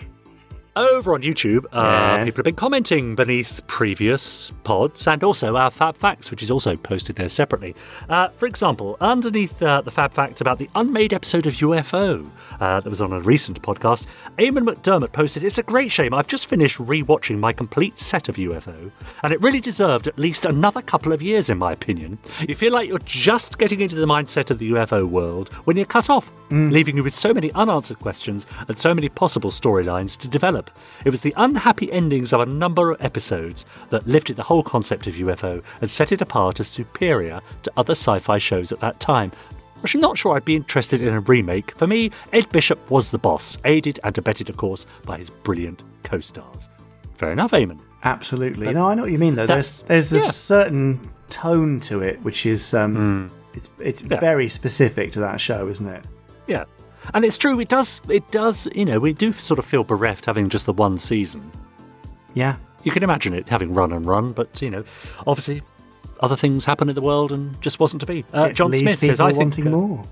over on YouTube, uh, Yes. people have been commenting beneath previous pods and also our Fab Facts, which is also posted there separately. Uh, for example, underneath uh, the Fab Fact about the unmade episode of UFO uh, that was on a recent podcast, Eamon McDermott posted, It's a great shame. I've just finished rewatching my complete set of UFO, and it really deserved at least another couple of years, in my opinion. You feel like you're just getting into the mindset of the UFO world when you're cut off, leaving you with so many unanswered questions and so many possible storylines to develop. It was the unhappy endings of a number of episodes that lifted the whole concept of UFO and set it apart as superior to other sci fi shows at that time. I'm not sure I'd be interested in a remake. For me, Ed Bishop was the boss, aided and abetted, of course, by his brilliant co stars. Fair enough, Eamon. Absolutely. no, I know what you mean, though. There's there's a yeah. certain tone to it, which is um, it's it's Yeah. very specific to that show, isn't it? Yeah. And it's true, it does, it does, you know, we do sort of feel bereft having just the one season. Yeah. You can imagine it having run and run, but, you know, obviously other things happen in the world and just wasn't to be. Uh, John Smith says, I think. uh, more.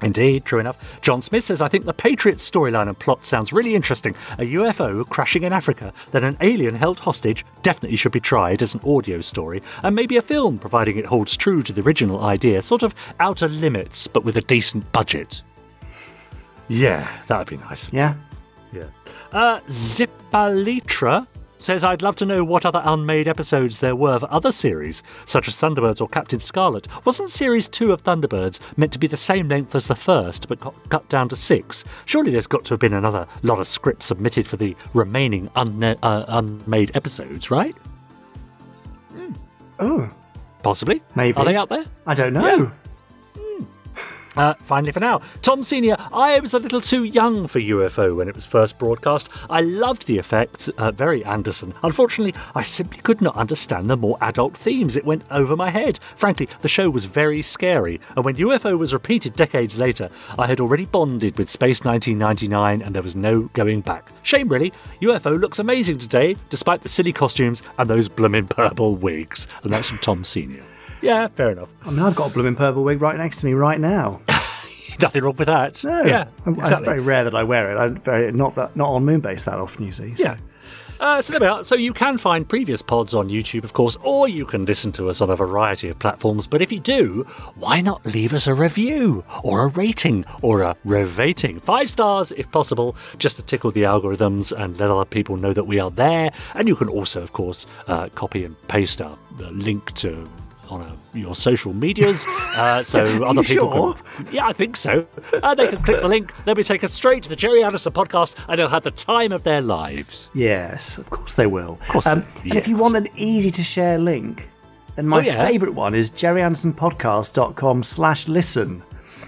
Indeed, true enough. John Smith says, I think the Patriots storyline and plot sounds really interesting. A UFO crashing in Africa, then an alien held hostage definitely should be tried as an audio story, and maybe a film, providing it holds true to the original idea, sort of outer limits, but with a decent budget. Yeah, that would be nice. Yeah. Yeah. Uh, Zippalitra says, I'd love to know what other unmade episodes there were of other series, such as Thunderbirds or Captain Scarlet. Wasn't Series 2 of Thunderbirds meant to be the same length as the first, but got cut down to six? Surely there's got to have been another lot of scripts submitted for the remaining unne- uh, unmade episodes, right? Oh, Possibly. Maybe. Are they out there? I don't know. Uh, finally, for now, Tom Senior. I was a little too young for UFO when it was first broadcast. I loved the effect, uh, very Anderson. Unfortunately, I simply could not understand the more adult themes. It went over my head. Frankly, the show was very scary. And when UFO was repeated decades later, I had already bonded with Space 1999, and there was no going back. Shame, really. UFO looks amazing today, despite the silly costumes and those blooming purple wigs. And that's from Tom Senior. Yeah, fair enough. I mean, I've got a blooming purple wig right next to me right now. Nothing wrong with that. No, Yeah, it's very rare that I wear it. I'm very not not on Moonbase that often. You see. So. Yeah. Uh, so there we are. So you can find previous pods on YouTube, of course, or you can listen to us on a variety of platforms. But if you do, why not leave us a review or a rating or a revating? Five stars, if possible, just to tickle the algorithms and let other people know that we are there. And you can also, of course, uh, copy and paste our link to on uh, your social medias, uh, so other people. sure? Can, yeah, I think so. Uh, they can click the link. They'll be taken straight to the Gerry Anderson podcast, and they'll have the time of their lives. Yes, of course they will. Of course Um, they- And if you want an easy to share link, then my Oh, yeah? favourite one is gerryandersonpodcast.com slash listen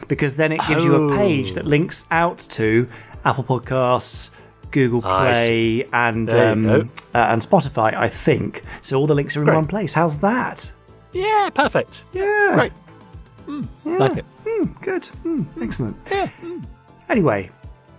because then it gives you a page Oh. that links out to Apple Podcasts, Google Play, and um, uh, and Spotify, I think. So all the links are in Great. one place. How's that? Yeah, perfect. Yeah. Great. Mm, Like it. Mm, good. Mm, excellent. Yeah. Anyway,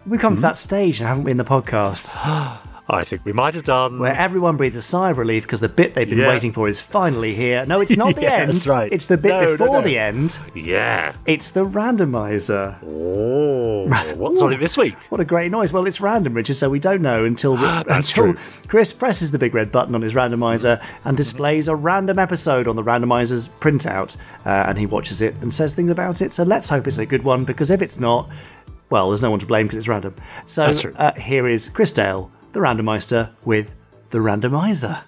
we come Hmm? to that stage, haven't we, in the podcast? I think we might have done. Where everyone breathes a sigh of relief because the bit they've been Yeah. waiting for is finally here. No, it's not the Yeah, end. that's right. It's the bit No, no, before no. the end. Yeah. It's the randomizer. Oh, what's on it this week? What a great noise. Well, it's random, Richard, so we don't know until, That's until true. Chris presses the big red button on his randomizer and displays a random episode on the randomizer's printout. Uh, and he watches it and says things about it. So let's hope it's a good one because if it's not, well, there's no one to blame because it's random. So uh, here is Chris Dale, the randomizer, with the randomizer.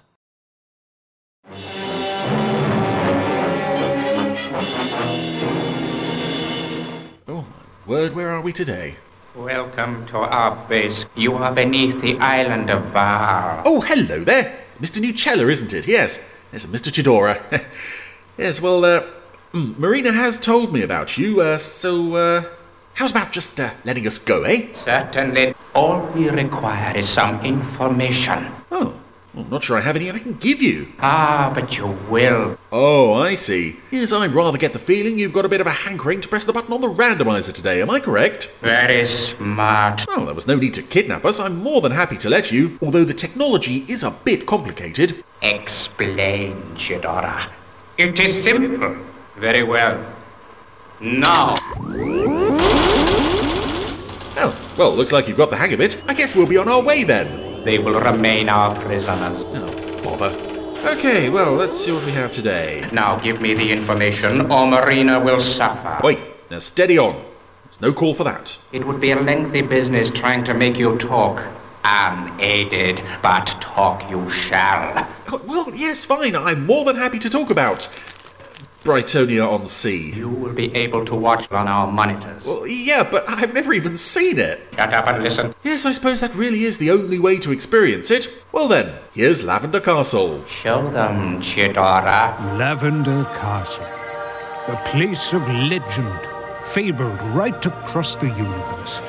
Oh, word, where are we today? Welcome to our base. You are beneath the island of Var. Oh, hello there. Mr. Nucella, isn't it? Yes. Yes, Mr. Chidora. yes, well, uh, mm, Marina has told me about you, uh, so, uh, how's about just, uh, letting us go, eh? Certainly, all we require is some information. Oh, well, not sure I have any I can give you. Ah, but you will. Oh, I see. Yes, I rather get the feeling you've got a bit of a hankering to press the button on the randomizer today, am I correct? Very smart. Well, there was no need to kidnap us. I'm more than happy to let you, although the technology is a bit complicated. Explain, Chidora. It is simple. Very well. Now. Oh, well, looks like you've got the hang of it. I guess we'll be on our way then. They will remain our prisoners. Oh, bother. Okay, well, let's see what we have today. Now give me the information, or Marina will suffer. Wait, now steady on. There's no call for that. It would be a lengthy business trying to make you talk. Unaided, but talk you shall. Oh, Well, yes, fine. I'm more than happy to talk about Brightonia on Sea. You will be able to watch on our monitors. Well, yeah, but I've never even seen it. Shut up and listen. Yes, I suppose that really is the only way to experience it. Well then, here's Lavender Castle. Show them, Chidora. Lavender Castle, a place of legend, fabled right across the universe.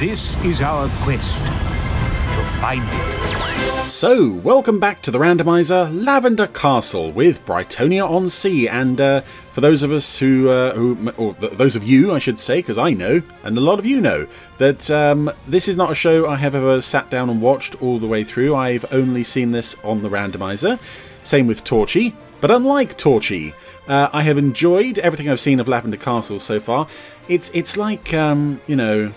This is our quest to find it. So, welcome back to the randomizer Lavender Castle with Brightonia on Sea. And uh, for those of us who, uh, who or th- those of you, I should say, because I know, and a lot of you know, that um, this is not a show I have ever sat down and watched all the way through. I've only seen this on the randomizer. Same with Torchy. But unlike Torchy, uh, I have enjoyed everything I've seen of Lavender Castle so far. It's it's like um, you know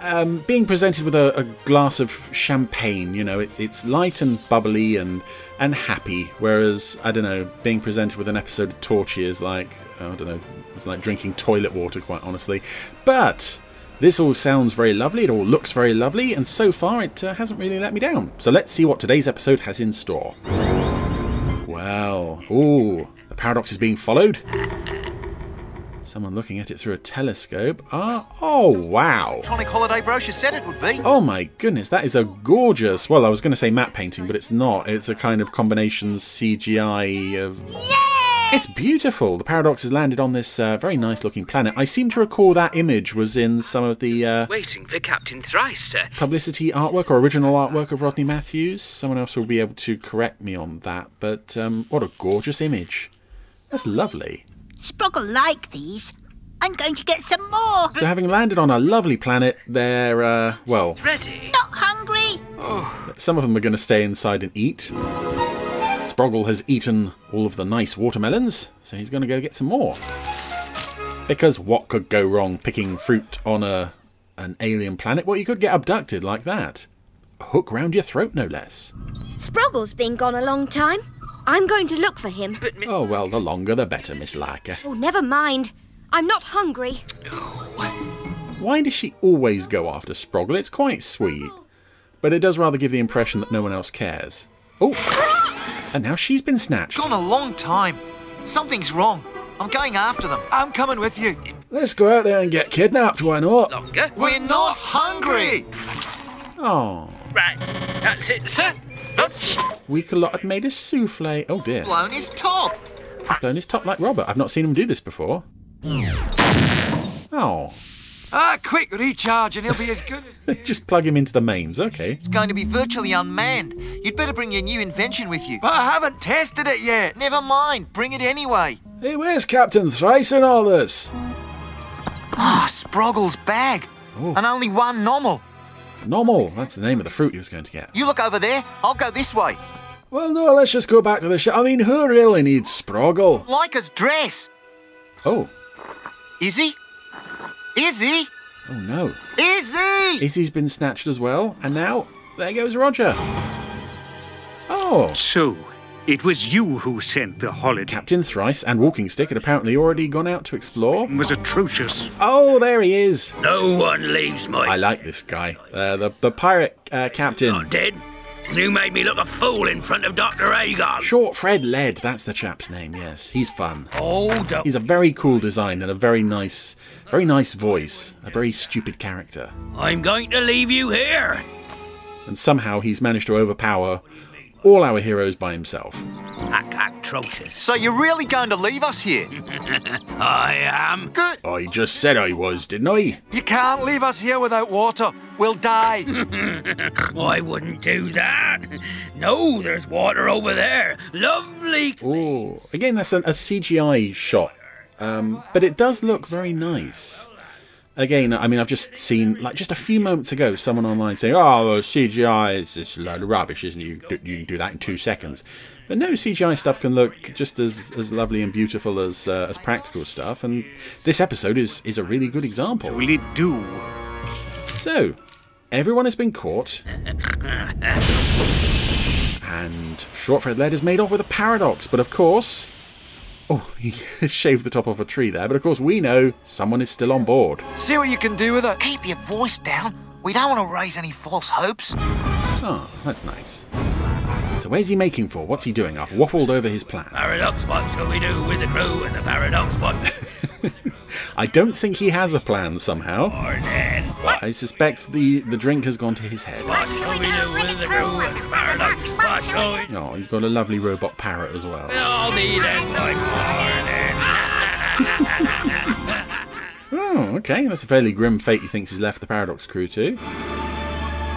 um, being presented with a, a glass of champagne, you know, it's it's light and bubbly and and happy. Whereas I don't know, being presented with an episode of Torchy is like I don't know, it's like drinking toilet water, quite honestly. But this all sounds very lovely. It all looks very lovely, and so far it uh, hasn't really let me down. So let's see what today's episode has in store. Well, ooh, the paradox is being followed. Someone looking at it through a telescope. Ah, oh wow. Electronic holiday brochure said it would be. Oh my goodness, that is a gorgeous. Well, I was going to say matte painting, but it's not. It's a kind of combination CGI of. Yeah! It's beautiful. The paradox has landed on this uh, very nice looking planet. I seem to recall that image was in some of the uh, Waiting for Captain Thrice, sir. publicity artwork or original artwork of Rodney Matthews. Someone else will be able to correct me on that. But um, what a gorgeous image. That's lovely. Sproggle like these. I'm going to get some more. So, having landed on a lovely planet, they're, uh, well, Ready? Not hungry. Some of them are going to stay inside and eat. Sproggle has eaten all of the nice watermelons, so he's going to go get some more. Because what could go wrong picking fruit on a an alien planet? Well, you could get abducted like that. A hook round your throat, no less. Sproggle's been gone a long time. I'm going to look for him. But, Oh, well, the longer the better, Miss Leica. Oh, never mind. I'm not hungry. Why does she always go after Sproggle? It's quite sweet. but it does rather give the impression that no one else cares. Oh, and now she's been snatched. Gone a long time. Something's wrong. I'm going after them. I'm coming with you. Let's go out there and get kidnapped, why not? Longer? We're not hungry. Oh, Right, that's it, sir. Squeakalot had made a souffle. Oh dear. Blown his top. He's blown his top like Robert. I've not seen him do this before. Oh, Ah, quick recharge and he'll be as good as. just plug him into the mains. Okay. It's going to be virtually unmanned. You'd better bring your new invention with you. But I haven't tested it yet. Never mind. Bring it anyway. Hey, where's Captain Thrice in all this? Ah, Sproggle's bag. And only one normal. Normal. That's the name of the fruit he was going to get. You look over there. I'll go this way. Well, no, let's just go back to the ship. I mean, who really needs Sproggle? Leica's dress. Oh, Is he? Is he? oh no. Is he? Izzy's been snatched as well, and now there goes Roger. Oh. So, it was you who sent the holiday. Captain Thrice and Walking Stick had apparently already gone out to explore. was atrocious. Oh, there he is. No one leaves my. I like this guy. Uh, the, the pirate uh, captain. Dead? You made me look a fool in front of Dr. Agon. Short Fred Led, that's the chap's name, yes. He's fun. Hold up. He's a very cool design and a very nice, very nice voice. A very stupid character. I'm going to leave you here. And somehow he's managed to overpower all our heroes by himself. Ack, atrocious. So you're really going to leave us here? I am. Good. I just said I was, didn't I? You can't leave us here without water. We'll die. I wouldn't do that. No, there's water over there. Lovely. Oh, again, that's an, a CGI shot, um, but it does look very nice. Again, I mean, I've just seen like just a few moments ago, someone online saying, "Oh, CGI is just a load of rubbish, isn't it? You do- you can do that in two seconds." But no, CGI stuff can look just as, as lovely and beautiful as uh, as practical stuff, and this episode is is a really good example. Will it do? So, everyone has been caught, and Shortfred Led is made off with a paradox. But of course, oh, he shaved the top off a tree there. But of course, we know someone is still on board. See what you can do with it. Keep your voice down. We don't want to raise any false hopes. Oh, that's nice. So where's he making for? What's he doing? I've waffled over his plan. Paradox, what shall we do with the crew and the paradox? What? I don't think he has a plan somehow. Oh, but I suspect the, the drink has gone to his head. what shall we do with the crew and the paradox? What shall we? Oh, he's got a lovely robot parrot as well. I'll be there by morning. Oh, okay. That's a fairly grim fate he thinks he's left the Paradox crew to.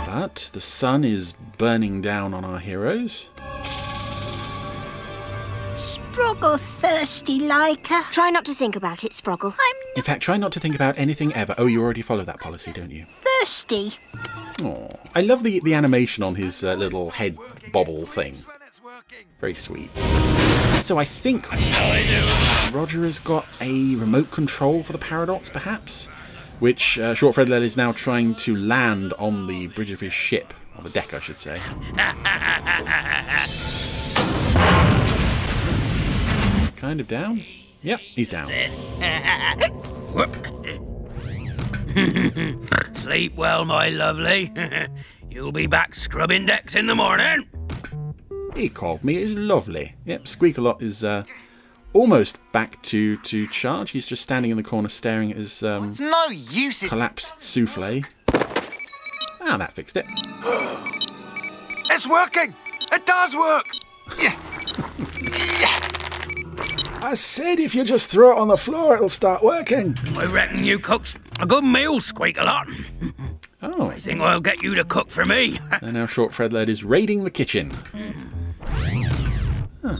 But the sun is burning down on our heroes. Sproggle thirsty, Leica. Try not to think about it, Sproggle. I'm In fact, try not to think about anything ever. Oh, you already follow that policy, don't you? thirsty. Oh, I love the the animation on his uh, little head bobble thing. Very sweet. So I think Roger has got a remote control for the Paradox, perhaps, which uh, Short Fred Led is now trying to land on the bridge of his ship, or the deck, I should say. Kind of down. Yep, he's down. Sleep well, my lovely. You'll be back scrubbing decks in the morning. He called me. It's lovely. Yep, Squeakalot is uh, almost back to, to charge. He's just standing in the corner staring at his um, It's no use. Collapsed souffle. Ah, that fixed it. It's working. It does work. I said if you just throw it on the floor, it'll start working. I reckon you cooks a good meal, Squeakalot. Oh. I think I'll get you to cook for me. And now Short Fred Led is raiding the kitchen. Huh.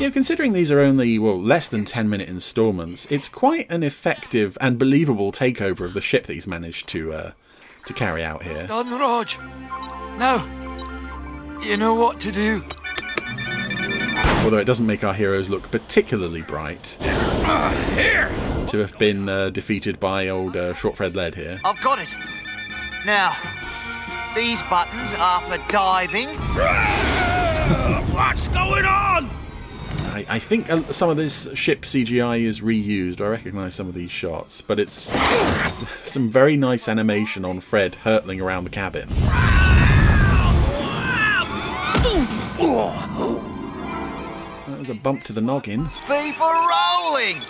Yeah, considering these are only, well, less than 10 minute installments, it's quite an effective and believable takeover of the ship that he's managed to, uh, to carry out here. Done, Rog. Now, you know what to do. Although it doesn't make our heroes look particularly bright here. to have been uh, defeated by old uh, Short Fred Led here. I've got it. Now, these buttons are for diving. What's going on? I, I think uh, some of this ship CGI is reused. I recognise some of these shots, but it's some very nice animation on Fred hurtling around the cabin. Was a bump to the noggin. Speed for rolling!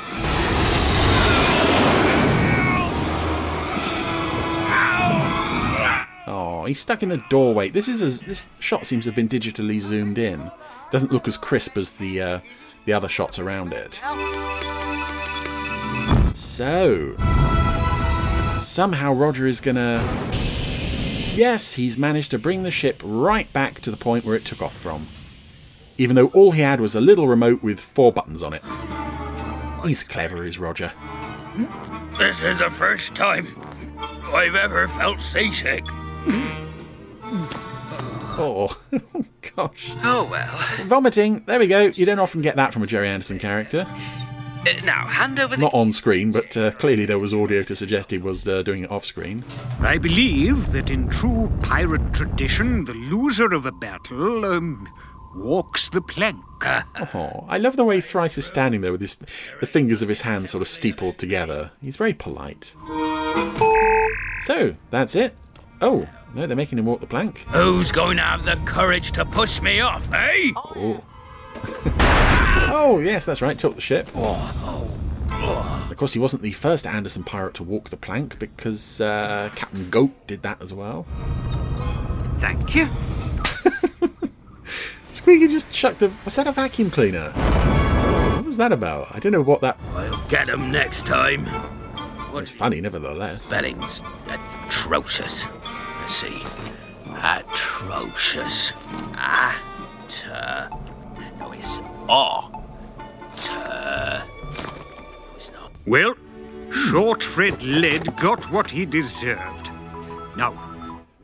Oh, he's stuck in the doorway. This is as this shot seems to have been digitally zoomed in. Doesn't look as crisp as the uh, the other shots around it. So somehow Roger is gonna. Yes, he's managed to bring the ship right back to the point where it took off from. Even though all he had was a little remote with four buttons on it. He's clever, is Roger. This is the first time I've ever felt seasick. Oh, gosh. Oh well. Vomiting. There we go. You don't often get that from a Gerry Anderson character. Uh, now, hand over the. Not on screen, but uh, clearly there was audio to suggest he was uh, doing it off screen. I believe that in true pirate tradition, the loser of a battle um, walks the plank. Oh, I love the way Thrice is standing there with his, the fingers of his hands sort of steepled together. He's very polite. So, that's it. Oh, no, they're making him walk the plank. Who's going to have the courage to push me off, eh? Oh. oh, yes, that's right. Tilt the ship. Of course, he wasn't the first Anderson pirate to walk the plank because uh, Captain Goat did that as well. Thank you. Squeaky just chucked a. Was that a vacuum cleaner? What was that about? I don't know what that. I'll get him next time. It's funny, nevertheless. Spelling's atrocious. Let's see. Atrocious. Ah. T. No, it's aw. T. Well, Short Fred Led got what he deserved. Now,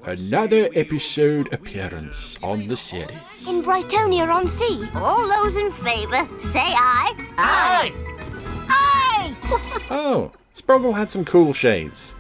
Another episode appearance on the series. In Brightonia on Sea. All those in favour, say aye. Aye! Aye! Oh, Sproggle had some cool shades.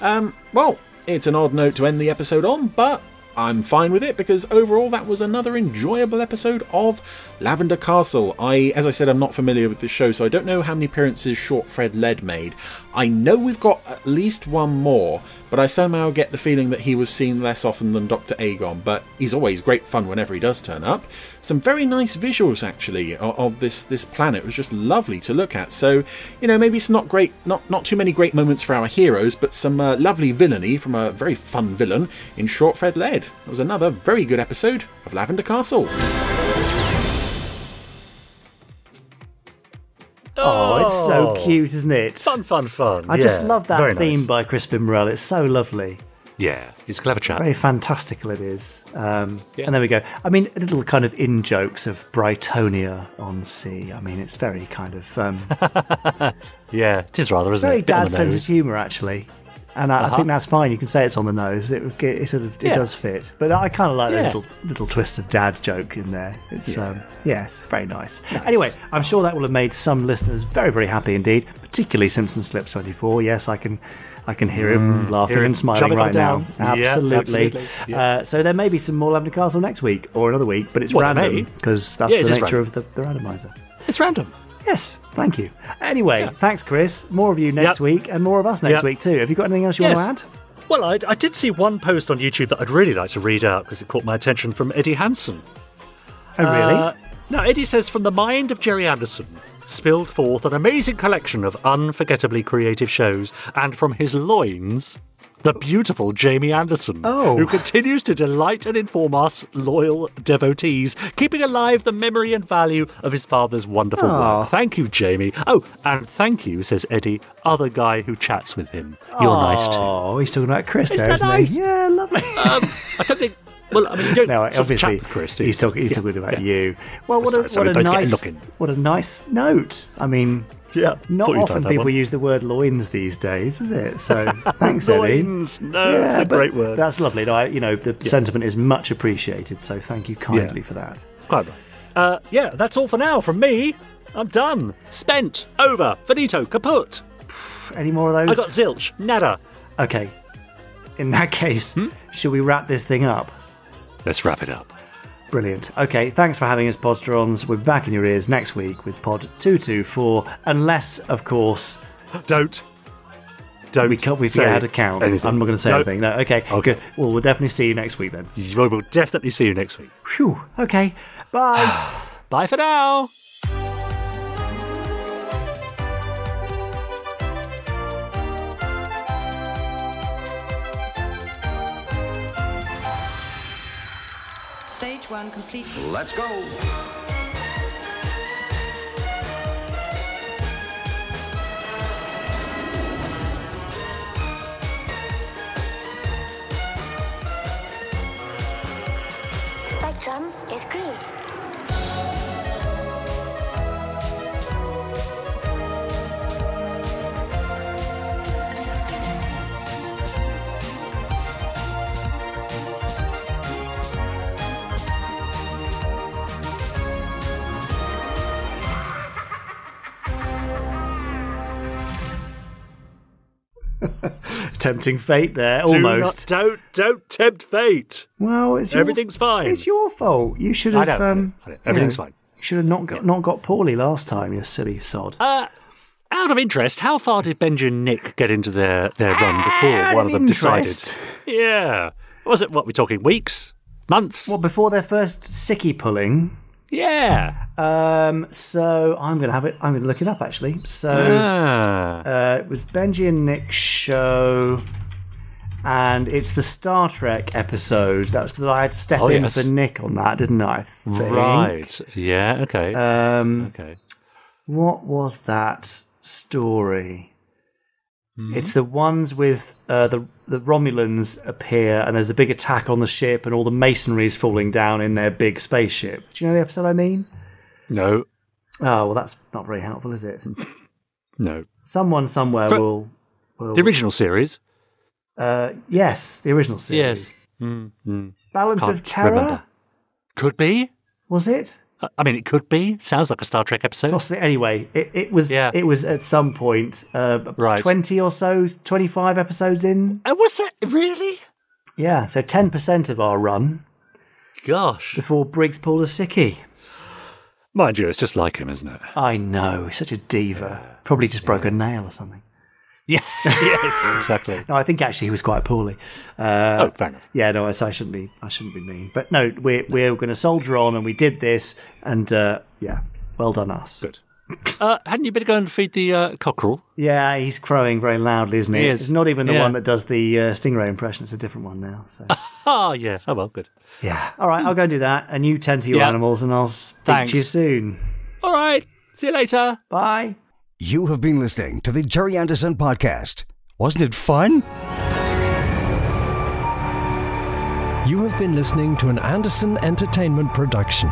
Um, well, it's an odd note to end the episode on, but I'm fine with it because overall that was another enjoyable episode of Lavender Castle. I, as I said, I'm not familiar with the show, so I don't know how many appearances Short Fred Led made. I know we've got at least one more, but I somehow get the feeling that he was seen less often than Dr. Agon, but he's always great fun whenever he does turn up. Some very nice visuals actually of, of this this planet. It was just lovely to look at. So, you know, maybe it's not great not not too many great moments for our heroes, but some uh, lovely villainy from a very fun villain in Short Fred Led. It was another very good episode of Lavender Castle. Oh, it's so cute, isn't it? Fun, fun, fun. I just love that theme nice. by Crispin Merrell. It's so lovely. Yeah, he's a clever chap. Very fantastical it is. Um, And there we go. I mean, a little kind of in jokes of Brightonia on sea. I mean, it's very kind of um, Yeah, it is rather, isn't very it? Bit on dad sense of humour, actually. And I, I Uh-huh. think that's fine. You can say it's on the nose. It, it sort of it Yeah. does fit. But I kind of like Yeah. the little little twist of dad's joke in there. It's Yeah. um, yes, very nice. Anyway, I'm sure that will have made some listeners very very happy indeed. Particularly Simpson Slips 24. Yes, I can. I can hear him Mm, laughing hear him and smiling right now. down. Yeah, absolutely. absolutely. Yeah. Uh, so there may be some more Lavender Castle next week or another week, but it's Well, random because that's Yeah, the nature random. of the, the randomizer. It's random. Yes, thank you. Anyway, thanks, Chris. More of you next Yep. week and more of us next Yep. week too. Have you got anything else you Yes. want to add? Well, I, I did see one post on YouTube that I'd really like to read out because it caught my attention from Eddie Hansen. Oh, really? Uh, no, Eddie says, from the mind of Gerry Anderson, spilled forth an amazing collection of unforgettably creative shows, and from his loins, the beautiful Jamie Anderson, Oh. who continues to delight and inform us, loyal devotees, keeping alive the memory and value of his father's wonderful work. Thank you, Jamie. Oh, and thank you, says Eddie, other guy who chats with him. You're nice too. Oh, he's talking about Chris Isn't there, isn't nice? he? Yeah, lovely. Um, I don't think. Well, I mean, you don't no, sort obviously, with Chris, do you? he's talking. He's Yeah, talking about yeah. you. Well, what a, So- what a nice, what a nice note. I mean, yeah, not often like that people one. use the word loins these days, is it? So thanks, Eddie. Loins, no, it's a great word. That's lovely. I, you know, the sentiment is much appreciated. So thank you kindly for that. Quite right. Uh, yeah, that's all for now from me. I'm done. Spent. Over. Finito. Kaput. Any more of those? I those? got zilch. Nada. Okay. In that case, Hmm? should we wrap this thing up? Let's wrap it up. Brilliant. Okay, thanks for having us, Podsterons. We're back in your ears next week with Pod 224, unless, of course. Don't. Don't. We, can't, we forget how to count. anything. I'm not going to say No. anything. No, okay, good. Well, we'll definitely see you next week then. We'll we'll definitely see you next week. Phew. Okay, bye. Bye for now. One complete. Let's go. Spectrum is green. Tempting fate there, Do almost. not- don't don't tempt fate. Well, it's your, Everything's fine. It's your fault. You should have. I know, um, I know. you Everything's fine. You should have not got not got poorly last time. You silly sod. Uh, out of interest, how far did Benji and Nick get into their, their run before Out one of of them interest. decided? Yeah. Was it what we're talking? Weeks? Months? Well, before their first sicky pulling. Yeah. Um. So I'm gonna have it. I'm gonna look it up actually. So Ah. uh, it was Benji and Nick's show, and it's the Star Trek episode. That was because I had to step Oh, in yes. for Nick on that, didn't I? I. Right. Yeah. Okay. Um, okay. What was that story? Hmm? It's the ones with uh, the the Romulans appear, and there's a big attack on the ship, and all the masonry is falling down in their big spaceship. Do you know the episode I mean? No. Oh well, that's not very helpful, is it? No. Someone somewhere For- will, will. The original series. Uh, yes, the original series. Yes. Mm, mm. Balance Can't of Terror. remember. Could be. Was it? I- mean, it could be. Sounds like a Star Trek episode. Possibly. Anyway, it, it was. Yeah. It was at some point. Uh, Right. Twenty or so, twenty-five episodes in. Uh, was that really? Yeah. So ten percent of our run Gosh. before Briggs pulled a sickie. Mind you, it's just like him, isn't it? I know. He's such a diva. Probably just broke a nail or something. Yeah. yes. Exactly. No, I think actually he was quite poorly. Uh, Oh, fair enough. Yeah, no, so I shouldn't be. I shouldn't be mean. But no, we're we're going to soldier on, and we did this, and uh, yeah, well done us. Good. Uh, hadn't you better go and feed the uh, cockerel? Yeah, he's crowing very loudly, isn't he? He is. It's not even the Yeah. one that does the uh, stingray impression. It's a different one now. So Oh, yeah. Oh, well, good. yeah. All right, I'll go and do that, and you tend to your Yeah. animals, and I'll speak Thanks. to you soon. All right. See you later. Bye. You have been listening to the Gerry Anderson Podcast. Wasn't it fun? You have been listening to an Anderson Entertainment production.